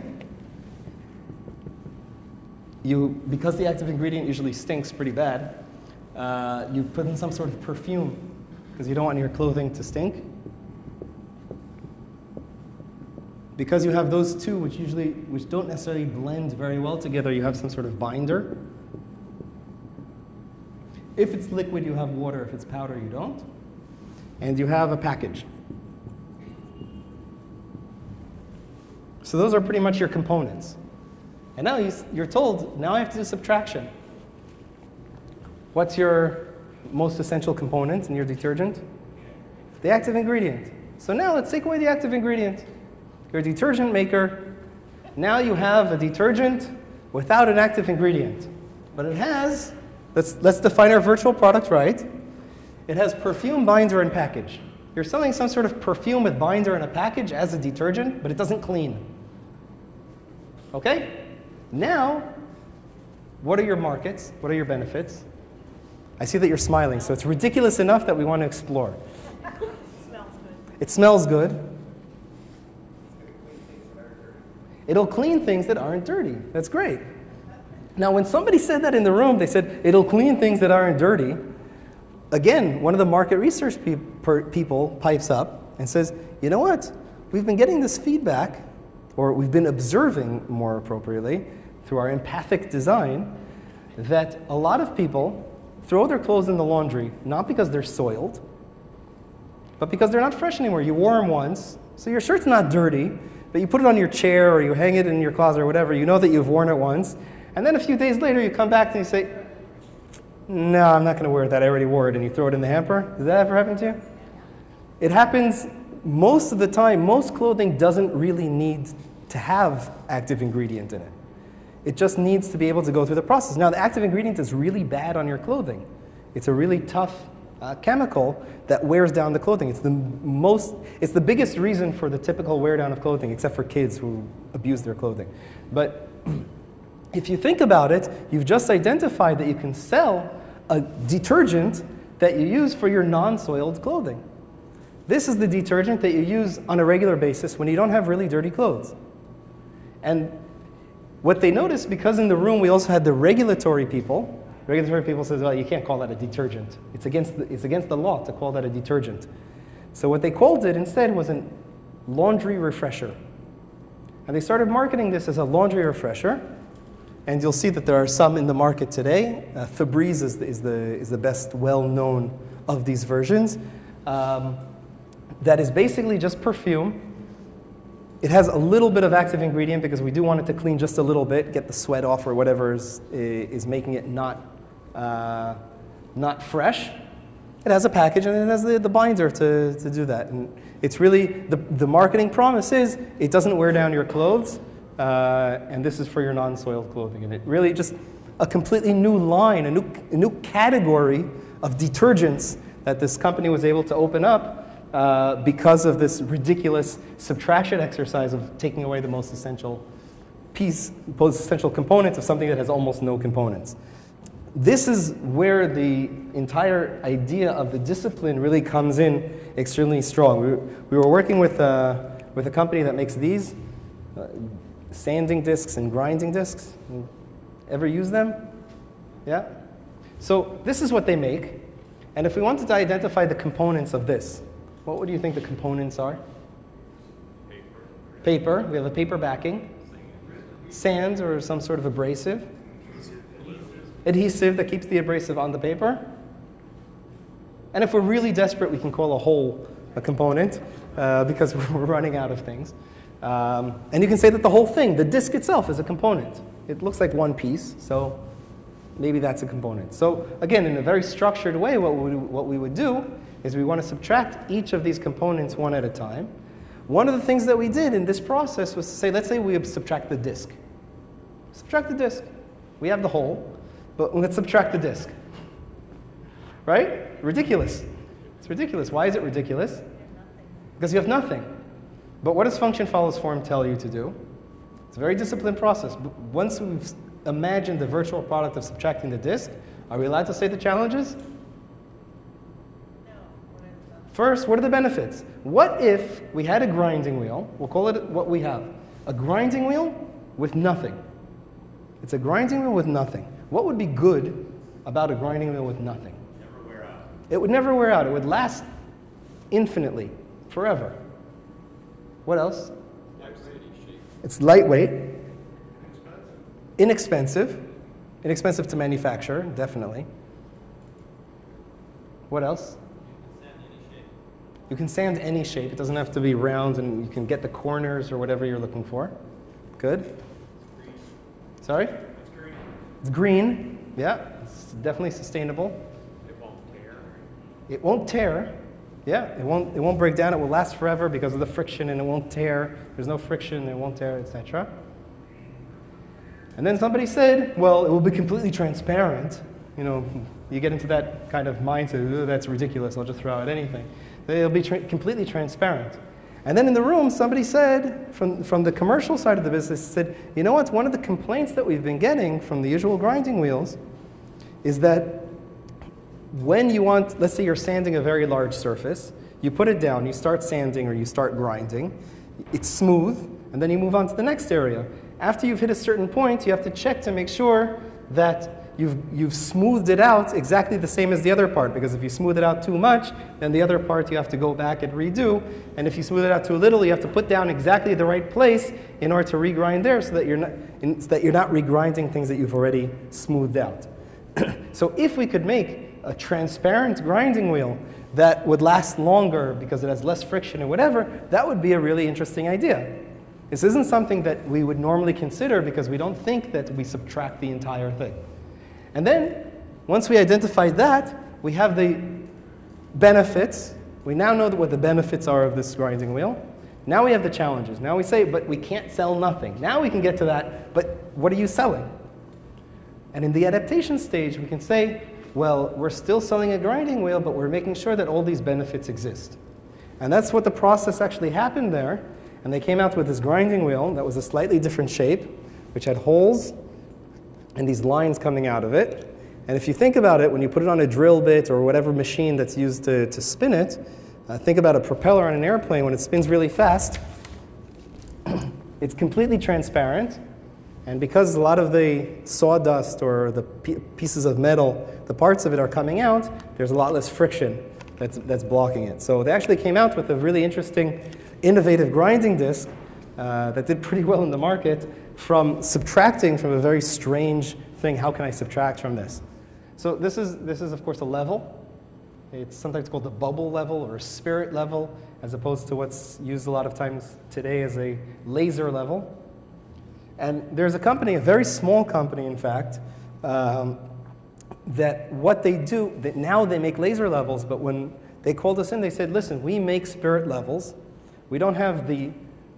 you, because the active ingredient usually stinks pretty bad, uh, you put in some sort of perfume because you don't want your clothing to stink. Because you have those two, which usually which don't necessarily blend very well together, you have some sort of binder. If it's liquid, you have water. If it's powder, you don't. And you have a package. So those are pretty much your components. And now you're told, now I have to do subtraction. What's your most essential component in your detergent? The active ingredient. So now let's take away the active ingredient. You're detergent maker. Now you have a detergent without an active ingredient. But it has, let's, let's define our virtual product right. It has perfume, binder, and package. You're selling some sort of perfume with binder and a package as a detergent, but it doesn't clean. Okay? Now, what are your markets? What are your benefits? I see that you're smiling, so it's ridiculous enough that we want to explore. It smells good. It smells good. It'll clean things that aren't dirty. That's great. Now, when somebody said that in the room, they said, it'll clean things that aren't dirty. Again, one of the market research pe people pipes up and says, you know what? We've been getting this feedback, or we've been observing more appropriately, through our empathic design, that a lot of people throw their clothes in the laundry not because they're soiled, But because they're not fresh anymore, you wore them once, so your shirt's not dirty, but you put it on your chair or you hang it in your closet or whatever, you know that you've worn it once, and then a few days later you come back and you say, No, I'm not going to wear that, I already wore it, and you throw it in the hamper. Does that ever happen to you? It happens most of the time. Most clothing doesn't really need to have active ingredient in it. It just needs to be able to go through the process. Now, the active ingredient is really bad on your clothing. It's a really tough uh, chemical that wears down the clothing. It's the most, it's the biggest reason for the typical wear down of clothing, except for kids who abuse their clothing. But if you think about it, you've just identified that you can sell a detergent that you use for your non-soiled clothing. This is the detergent that you use on a regular basis when you don't have really dirty clothes. And what they noticed, because in the room we also had the regulatory people, regulatory people says, well, you can't call that a detergent. It's against the, it's against the law to call that a detergent. So what they called it instead was a laundry refresher. And they started marketing this as a laundry refresher. And you'll see that there are some in the market today. Uh, Febreze is the, is the, is the best well-known of these versions. Um, that is basically just perfume. It has a little bit of active ingredient because we do want it to clean just a little bit, get the sweat off or whatever is, is making it not, uh, not fresh. It has a package and it has the, the binder to, to do that. And it's really, the, the marketing promise is it doesn't wear down your clothes, uh, and this is for your non-soiled clothing. And it really just a completely new line, a new, a new category of detergents that this company was able to open up uh, because of this ridiculous subtraction exercise of taking away the most essential piece, most essential components of something that has almost no components. This is where the entire idea of the discipline really comes in extremely strong. We, we were working with, uh, with a company that makes these uh, sanding discs and grinding discs. Ever use them? Yeah? So this is what they make. And if we wanted to identify the components of this, what would you think the components are? Paper. Paper. We have a paper backing. Sand or some sort of abrasive. Adhesive that keeps the abrasive on the paper. And if we're really desperate, we can call a hole a component uh, because we're running out of things. Um, and you can say that the whole thing, the disk itself, is a component. It looks like one piece, so maybe that's a component. So again, in a very structured way, what we, what we would do is we want to subtract each of these components one at a time. One of the things that we did in this process was to say, let's say we subtract the disk. Subtract the disk. We have the whole, but let's subtract the disk. Right? Ridiculous. It's ridiculous. Why is it ridiculous? Because you have nothing. But what does function follows form tell you to do? It's a very disciplined process. But once we've imagined the virtual product of subtracting the disk, are we allowed to say the challenges? First, what are the benefits? What if we had a grinding wheel? We'll call it what we have. A grinding wheel with nothing. It's a grinding wheel with nothing. What would be good about a grinding wheel with nothing? Never wear out. It would never wear out. It would last infinitely, forever. What else? It's lightweight. Inexpensive. Inexpensive to manufacture, definitely. What else? You can sand any shape. It doesn't have to be round, and you can get the corners or whatever you're looking for. Good. Sorry? It's green. It's green. Yeah, it's definitely sustainable. It won't tear. It won't tear. Yeah, it won't, it won't break down. It will last forever because of the friction, and it won't tear. There's no friction, it won't tear, etc. And then somebody said, well, it will be completely transparent. You know, you get into that kind of mindset, that's ridiculous, I'll just throw out anything. They'll be tra completely transparent. And then in the room, somebody said, from, from the commercial side of the business, said, you know what, one of the complaints that we've been getting from the usual grinding wheels is that when you want, let's say you're sanding a very large surface, you put it down, you start sanding or you start grinding, it's smooth, and then you move on to the next area. After you've hit a certain point, you have to check to make sure that you've, you've smoothed it out exactly the same as the other part, because if you smooth it out too much, then the other part you have to go back and redo. And if you smooth it out too little, you have to put down exactly the right place in order to regrind there so that you're not, so that you're not regrinding things that you've already smoothed out. so if we could make a transparent grinding wheel that would last longer because it has less friction or whatever, that would be a really interesting idea. This isn't something that we would normally consider because we don't think that we subtract the entire thing. And then, once we identified that, we have the benefits. We now know what the benefits are of this grinding wheel. Now we have the challenges. Now we say, but we can't sell nothing. Now we can get to that, but what are you selling? And in the adaptation stage, we can say, well, we're still selling a grinding wheel, but we're making sure that all these benefits exist. And that's what the process actually happened there. And they came out with this grinding wheel that was a slightly different shape, which had holes and these lines coming out of it. And if you think about it, when you put it on a drill bit or whatever machine that's used to, to spin it, uh, think about a propeller on an airplane when it spins really fast. it's completely transparent. And because a lot of the sawdust or the pieces of metal, the parts of it are coming out, there's a lot less friction that's, that's blocking it. So they actually came out with a really interesting, innovative grinding disc uh, that did pretty well in the market from subtracting from a very strange thing. How can I subtract from this? So this is, this is of course, a level. It's sometimes called the bubble level or spirit level, as opposed to what's used a lot of times today as a laser level. And there's a company, a very small company, in fact, um, that what they do, that now they make laser levels, but when they called us in, they said, listen, we make spirit levels. We don't have the,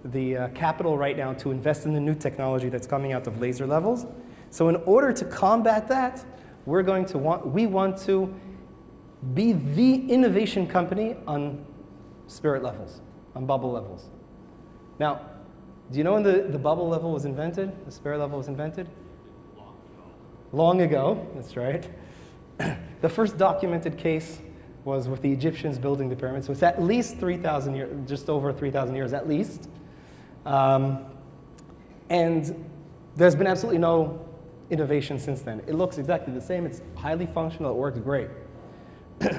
the uh, capital right now to invest in the new technology that's coming out of laser levels. So in order to combat that, we're going to want, we want to be the innovation company on spirit levels, on bubble levels. Now, do you know when the, the bubble level was invented? The spirit level was invented? Long ago, that's right. the first documented case was with the Egyptians building the pyramids. So it's at least 3,000 years, just over 3,000 years at least. Um, and there's been absolutely no innovation since then. It looks exactly the same. It's highly functional. It works great.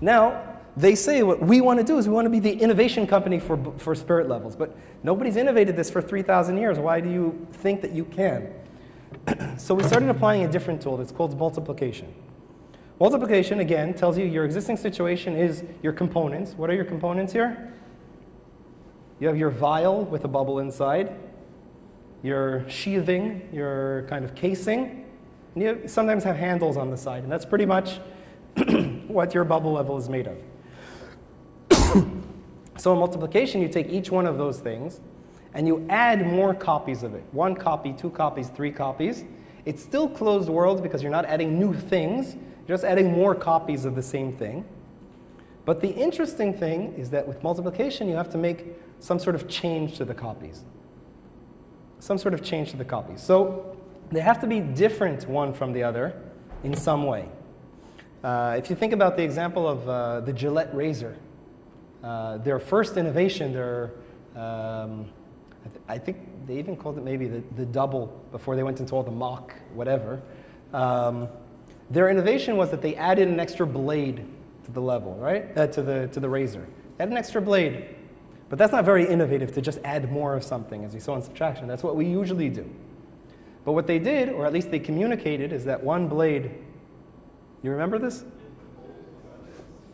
now, they say what we want to do is we want to be the innovation company for, for spirit levels. But nobody's innovated this for 3,000 years. Why do you think that you can? so we started applying a different tool that's called multiplication. Multiplication, again, tells you your existing situation is your components. What are your components here? You have your vial with a bubble inside, your sheathing, your kind of casing, and you sometimes have handles on the side, and that's pretty much what your bubble level is made of. so in multiplication, you take each one of those things and you add more copies of it. One copy, two copies, three copies. It's still closed world because you're not adding new things, you're just adding more copies of the same thing. But the interesting thing is that with multiplication, you have to make some sort of change to the copies. Some sort of change to the copies. So they have to be different one from the other in some way. Uh, if you think about the example of uh, the Gillette razor, uh, their first innovation, their, um, I, th I, think they even called it maybe the, the double before they went into all the Mach, whatever. Um, their innovation was that they added an extra blade to the level, right? Uh, to, the, to the razor. Add an extra blade. But that's not very innovative to just add more of something, as you saw in subtraction. That's what we usually do. But what they did, or at least they communicated, is that one blade, you remember this?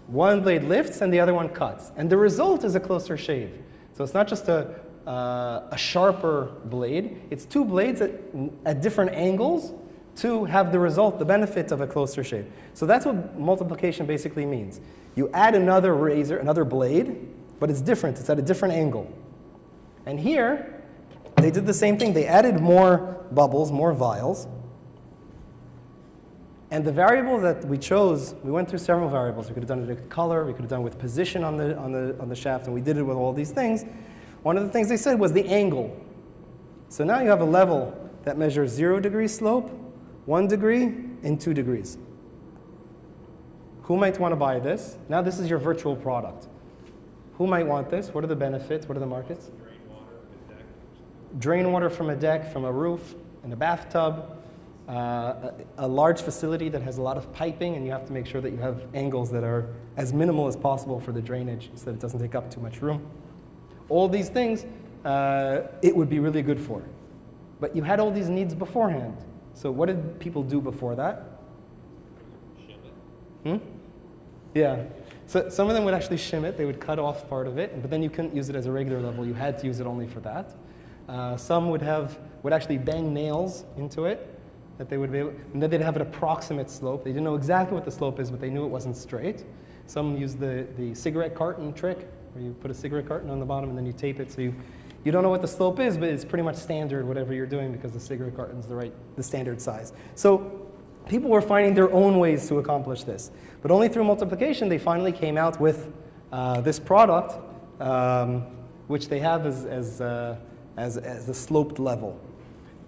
One blade lifts and the other one cuts. And the result is a closer shave. So it's not just a, uh, a sharper blade, it's two blades at, at different angles to have the result, the benefit of a closer shave. So that's what multiplication basically means. You add another razor, another blade, but it's different, it's at a different angle. And here, they did the same thing. They added more bubbles, more vials, and the variable that we chose, we went through several variables. We could have done it with color, we could have done it with position on the, on, the, on the shaft, and we did it with all these things. One of the things they said was the angle. So now you have a level that measures zero degree slope, one degree, and two degrees. Who might want to buy this? Now this is your virtual product. Who might want this? What are the benefits? What are the markets? Drain water, Drain water from a deck, from a roof, in a bathtub, uh, a, a, large facility that has a lot of piping, and you have to make sure that you have angles that are as minimal as possible for the drainage so that it doesn't take up too much room. All these things, uh, it would be really good for. But you had all these needs beforehand. So what did people do before that? Hmm? Yeah. So some of them would actually shim it. They would cut off part of it, but then you couldn't use it as a regular level. You had to use it only for that. Uh, some would have would actually bang nails into it that they would be able, and then they'd have an approximate slope. They didn't know exactly what the slope is, but they knew it wasn't straight. Some used the, the cigarette carton trick, where you put a cigarette carton on the bottom and then you tape it so you, you don't know what the slope is, but it's pretty much standard whatever you're doing because the cigarette carton's the right, the standard size. So people were finding their own ways to accomplish this. But only through multiplication they finally came out with uh, this product, um, which they have as, as, uh, as, as a sloped level.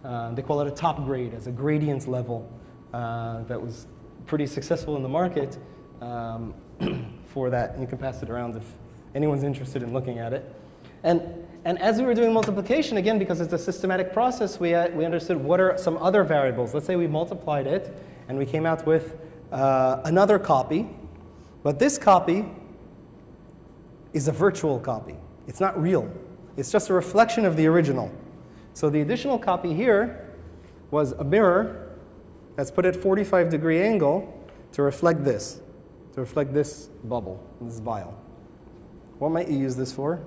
Uh, they call it a top grade, as a gradient level uh, that was pretty successful in the market um, for that. You can pass it around if anyone's interested in looking at it. And, and as we were doing multiplication, again, because it's a systematic process, we, uh, we understood what are some other variables. Let's say we multiplied it, and we came out with uh, another copy. But this copy is a virtual copy. It's not real. It's just a reflection of the original. So the additional copy here was a mirror that's put at 45 degree angle to reflect this, to reflect this bubble, this vial. What might you use this for?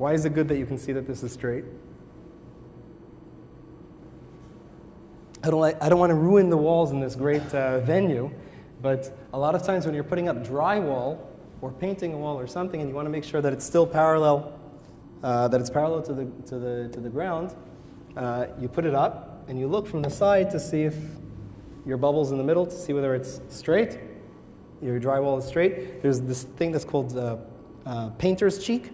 Why is it good that you can see that this is straight? I don't, like, I don't want to ruin the walls in this great uh, venue, but a lot of times when you're putting up drywall or painting a wall or something and you want to make sure that it's still parallel, uh, that it's parallel to the, to the, to the ground, uh, you put it up and you look from the side to see if your bubble's in the middle to see whether it's straight, your drywall is straight. There's this thing that's called uh, uh, painter's cheek.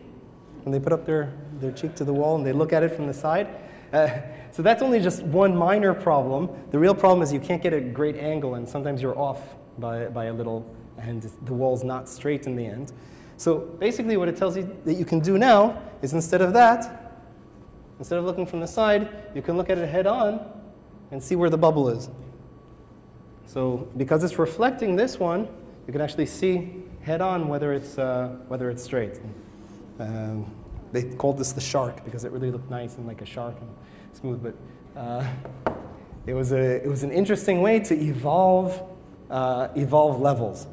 When they put up their, their cheek to the wall and they look at it from the side. Uh, so that's only just one minor problem. The real problem is you can't get a great angle and sometimes you're off by, by a little and the wall's not straight in the end. So basically what it tells you that you can do now is instead of that, instead of looking from the side, you can look at it head on and see where the bubble is. So because it's reflecting this one, you can actually see head on whether it's, uh, whether it's straight. Um, they called this the shark because it really looked nice and like a shark and smooth, but uh, it, was a, it was an interesting way to evolve, uh, evolve levels.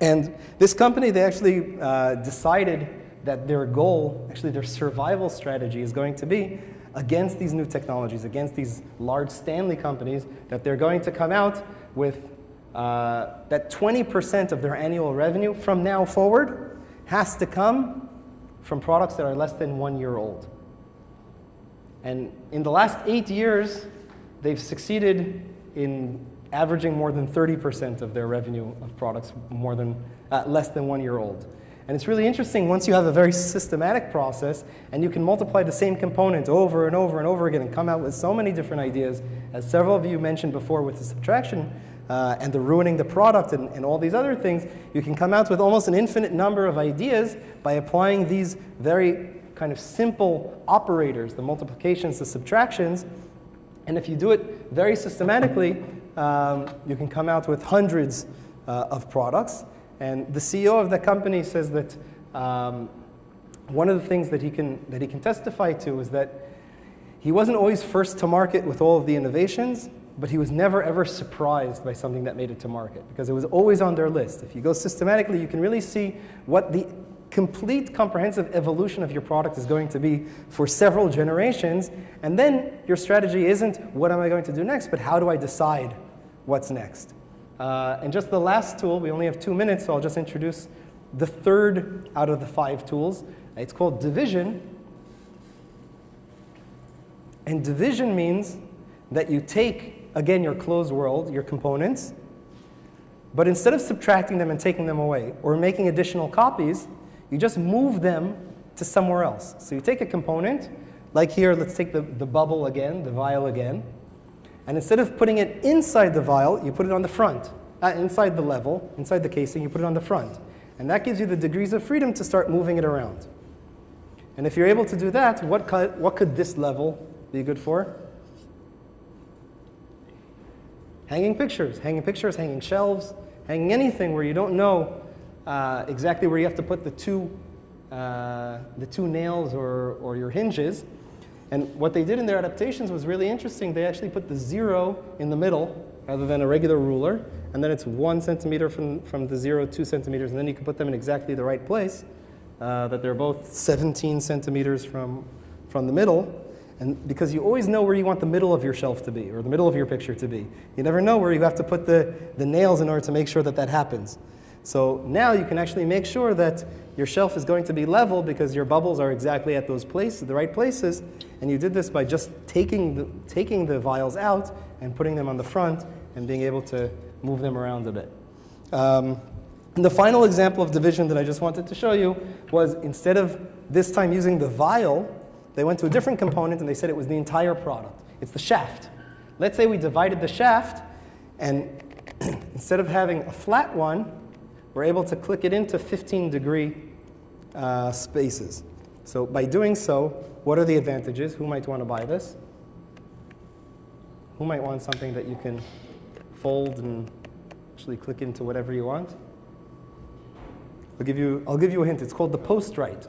And this company, they actually uh, decided that their goal, actually their survival strategy is going to be against these new technologies, against these large Stanley companies, that they're going to come out with uh, that 20% of their annual revenue from now forward has to come from products that are less than one year old. And in the last eight years, they've succeeded in averaging more than 30% of their revenue of products more than, uh, less than one year old. And it's really interesting once you have a very systematic process and you can multiply the same component over and over and over again and come out with so many different ideas, as several of you mentioned before with the subtraction uh, and the ruining the product and, and all these other things, you can come out with almost an infinite number of ideas by applying these very kind of simple operators, the multiplications, the subtractions. And if you do it very systematically, um, you can come out with hundreds uh, of products. And the CEO of the company says that um, one of the things that he, can, that he can testify to is that he wasn't always first to market with all of the innovations, but he was never ever surprised by something that made it to market because it was always on their list. If you go systematically, you can really see what the complete comprehensive evolution of your product is going to be for several generations. And then your strategy isn't what am I going to do next, but how do I decide what's next? Uh, and just the last tool, we only have two minutes, so I'll just introduce the third out of the five tools. It's called division. And division means that you take, again, your closed world, your components, but instead of subtracting them and taking them away or making additional copies, you just move them to somewhere else. So you take a component, like here, let's take the, the bubble again, the vial again, and instead of putting it inside the vial, you put it on the front, uh, inside the level, inside the casing, you put it on the front. And that gives you the degrees of freedom to start moving it around. And if you're able to do that, what could, what could this level be good for? Hanging pictures, hanging pictures, hanging shelves, hanging anything where you don't know uh, exactly where you have to put the two, uh, the two nails or, or your hinges. And what they did in their adaptations was really interesting. They actually put the zero in the middle rather than a regular ruler, and then it's one centimeter from, from the zero, two centimeters, and then you can put them in exactly the right place, uh, that they're both 17 centimeters from, from the middle. And because you always know where you want the middle of your shelf to be, or the middle of your picture to be. You never know where you have to put the, the nails in order to make sure that that happens. So now you can actually make sure that your shelf is going to be level because your bubbles are exactly at those places, the right places. And you did this by just taking the, taking the vials out and putting them on the front and being able to move them around a bit. Um, and the final example of division that I just wanted to show you was instead of this time using the vial, they went to a different component and they said it was the entire product. It's the shaft. Let's say we divided the shaft and instead of having a flat one, we're able to click it into 15 degree uh, spaces. So by doing so, what are the advantages? Who might want to buy this? Who might want something that you can fold and actually click into whatever you want? I'll give you, I'll give you a hint. It's called the post-right.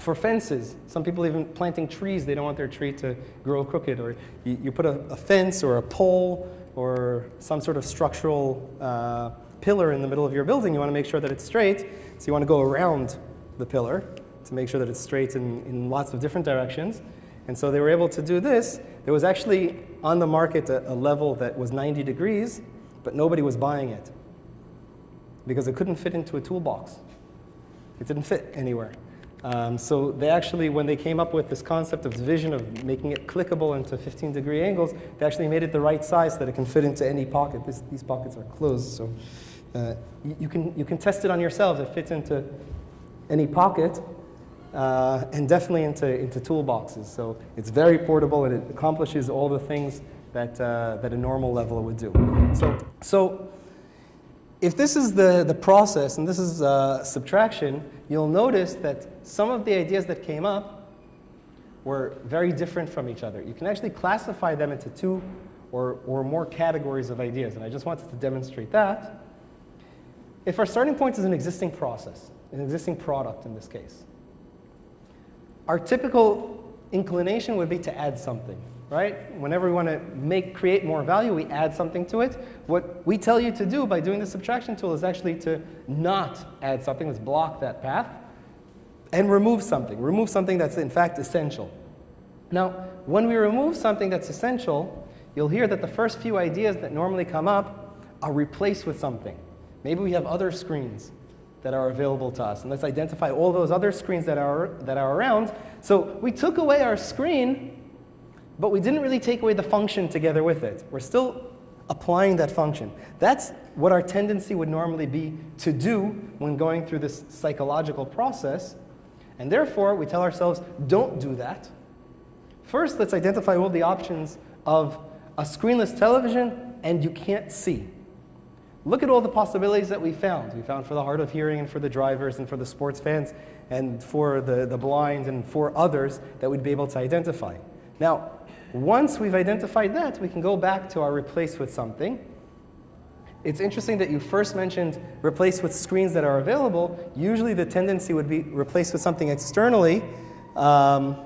For fences, some people even planting trees, they don't want their tree to grow crooked. Or you, you put a, a, fence or a pole or some sort of structural uh, pillar in the middle of your building. You want to make sure that it's straight. So you want to go around the pillar to make sure that it's straight in, in lots of different directions. And so they were able to do this. There was actually on the market a, a level that was 90 degrees, but nobody was buying it because it couldn't fit into a toolbox. It didn't fit anywhere. Um, so they actually, when they came up with this concept of division, of making it clickable into 15 degree angles, they actually made it the right size so that it can fit into any pocket. This, these pockets are closed, so uh, you, can, you can test it on yourselves. It fits into any pocket uh, and definitely into, into toolboxes. So it's very portable and it accomplishes all the things that, uh, that a normal level would do. So, so if this is the, the process and this is uh, subtraction, you'll notice that some of the ideas that came up were very different from each other. You can actually classify them into two or, or more categories of ideas, and I just wanted to demonstrate that. If our starting point is an existing process, an existing product in this case, our typical inclination would be to add something right? Whenever we want to make, create more value, we add something to it. What we tell you to do by doing the subtraction tool is actually to not add something, let's block that path, and remove something. Remove something that's in fact essential. Now, when we remove something that's essential, you'll hear that the first few ideas that normally come up are replaced with something. Maybe we have other screens that are available to us, and let's identify all those other screens that are, that are around. So we took away our screen but we didn't really take away the function together with it. We're still applying that function. That's what our tendency would normally be to do when going through this psychological process. And therefore, we tell ourselves, don't do that. First, let's identify all the options of a screenless television and you can't see. Look at all the possibilities that we found. We found for the hard of hearing and for the drivers and for the sports fans and for the, the blind and for others that we'd be able to identify. Now, once we've identified that, we can go back to our replace with something. It's interesting that you first mentioned replace with screens that are available. Usually the tendency would be replace with something externally. Um,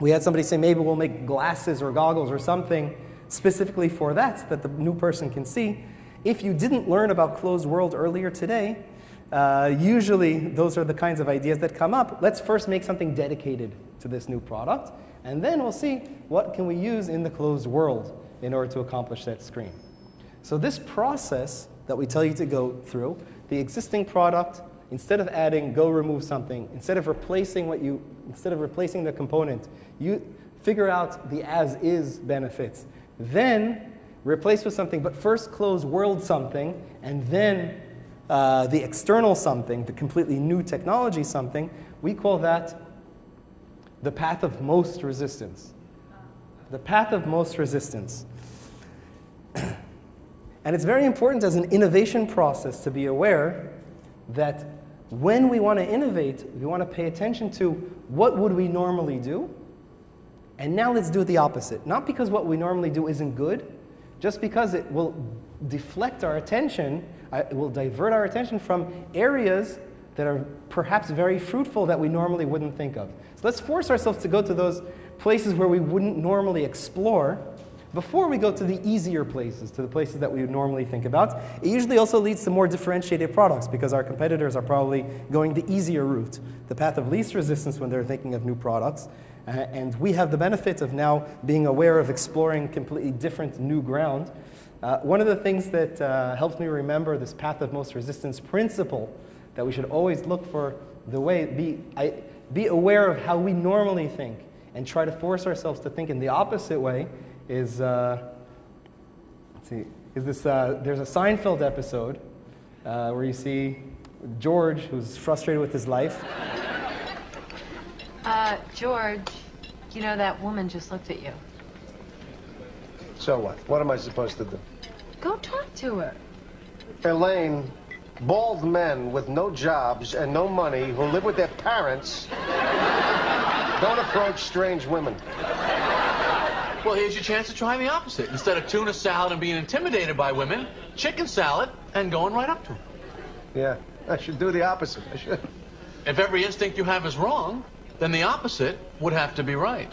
we had somebody say maybe we'll make glasses or goggles or something specifically for that, that the new person can see. If you didn't learn about closed world earlier today, uh, usually those are the kinds of ideas that come up. Let's first make something dedicated to this new product. And then we'll see what can we use in the closed world in order to accomplish that screen. So this process that we tell you to go through, the existing product, instead of adding go remove something, instead of replacing what you, instead of replacing the component, you figure out the as is benefits. Then replace with something, but first close world something, and then uh, the external something, the completely new technology something, we call that the path of most resistance. The path of most resistance. and it's very important as an innovation process to be aware that when we want to innovate, we want to pay attention to what would we normally do, and now let's do the opposite. Not because what we normally do isn't good, just because it will deflect our attention, uh, it will divert our attention from areas that are perhaps very fruitful that we normally wouldn't think of. So let's force ourselves to go to those places where we wouldn't normally explore before we go to the easier places, to the places that we would normally think about. It usually also leads to more differentiated products because our competitors are probably going the easier route, the path of least resistance when they're thinking of new products. Uh, and we have the benefit of now being aware of exploring completely different new ground. Uh, one of the things that uh, helps me remember this path of most resistance principle that we should always look for the way, be, I, be aware of how we normally think and try to force ourselves to think in the opposite way is, uh, let's see, is this, uh, there's a Seinfeld episode uh, where you see George, who's frustrated with his life. Uh, George, you know that woman just looked at you. So what? What am I supposed to do? Go talk to her. Elaine, bald men with no jobs and no money who live with their parents don't approach strange women. Well, here's your chance to try the opposite. Instead of tuna salad and being intimidated by women, chicken salad and going right up to them. Yeah, I should do the opposite. I should. If every instinct you have is wrong, then the opposite would have to be right.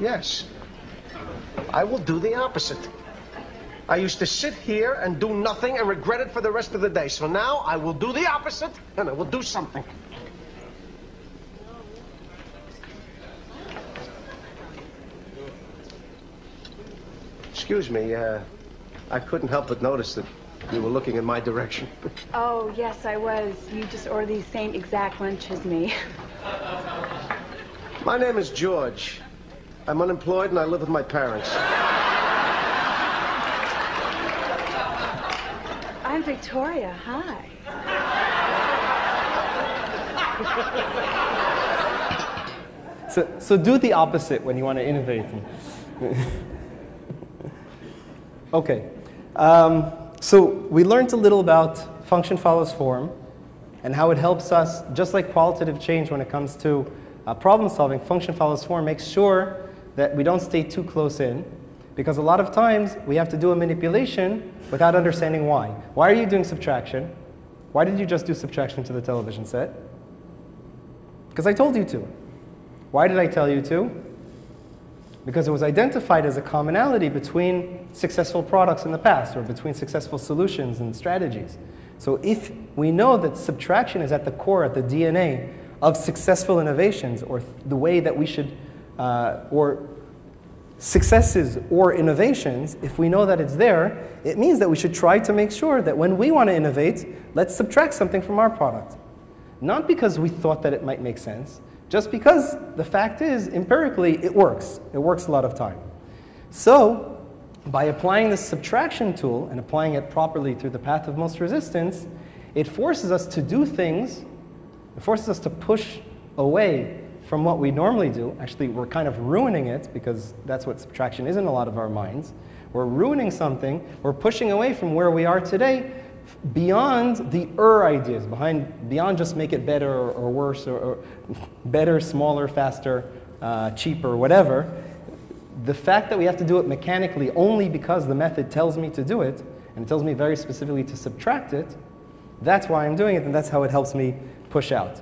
Yes. I will do the opposite. I used to sit here and do nothing and regret it for the rest of the day. So now I will do the opposite and I will do something. Excuse me, uh, I couldn't help but notice that you were looking in my direction. Oh, yes, I was. You just ordered the same exact lunch as me. My name is George. I'm unemployed and I live with my parents. I'm Victoria. Hi. So, so do the opposite when you want to innovate. okay. Um, so we learned a little about function follows form and how it helps us, just like qualitative change when it comes to uh, problem solving, function follows form makes sure that we don't stay too close in because a lot of times we have to do a manipulation without understanding why. Why are you doing subtraction? Why did you just do subtraction to the television set? Because I told you to. Why did I tell you to? Because it was identified as a commonality between successful products in the past or between successful solutions and strategies. So if we know that subtraction is at the core, at the DNA of successful innovations or the way that we should, uh, or successes or innovations, if we know that it's there, it means that we should try to make sure that when we want to innovate, let's subtract something from our product. Not because we thought that it might make sense, just because the fact is, empirically, it works. It works a lot of time. So, by applying this subtraction tool and applying it properly through the path of most resistance, it forces us to do things, it forces us to push away from what we normally do. Actually, we're kind of ruining it because that's what subtraction is in a lot of our minds. We're ruining something, we're pushing away from where we are today beyond the er ideas, behind, beyond just make it better or, or worse or, or, better, smaller, faster, uh, cheaper, whatever. The fact that we have to do it mechanically only because the method tells me to do it, and it tells me very specifically to subtract it, that's why I'm doing it, and that's how it helps me push out.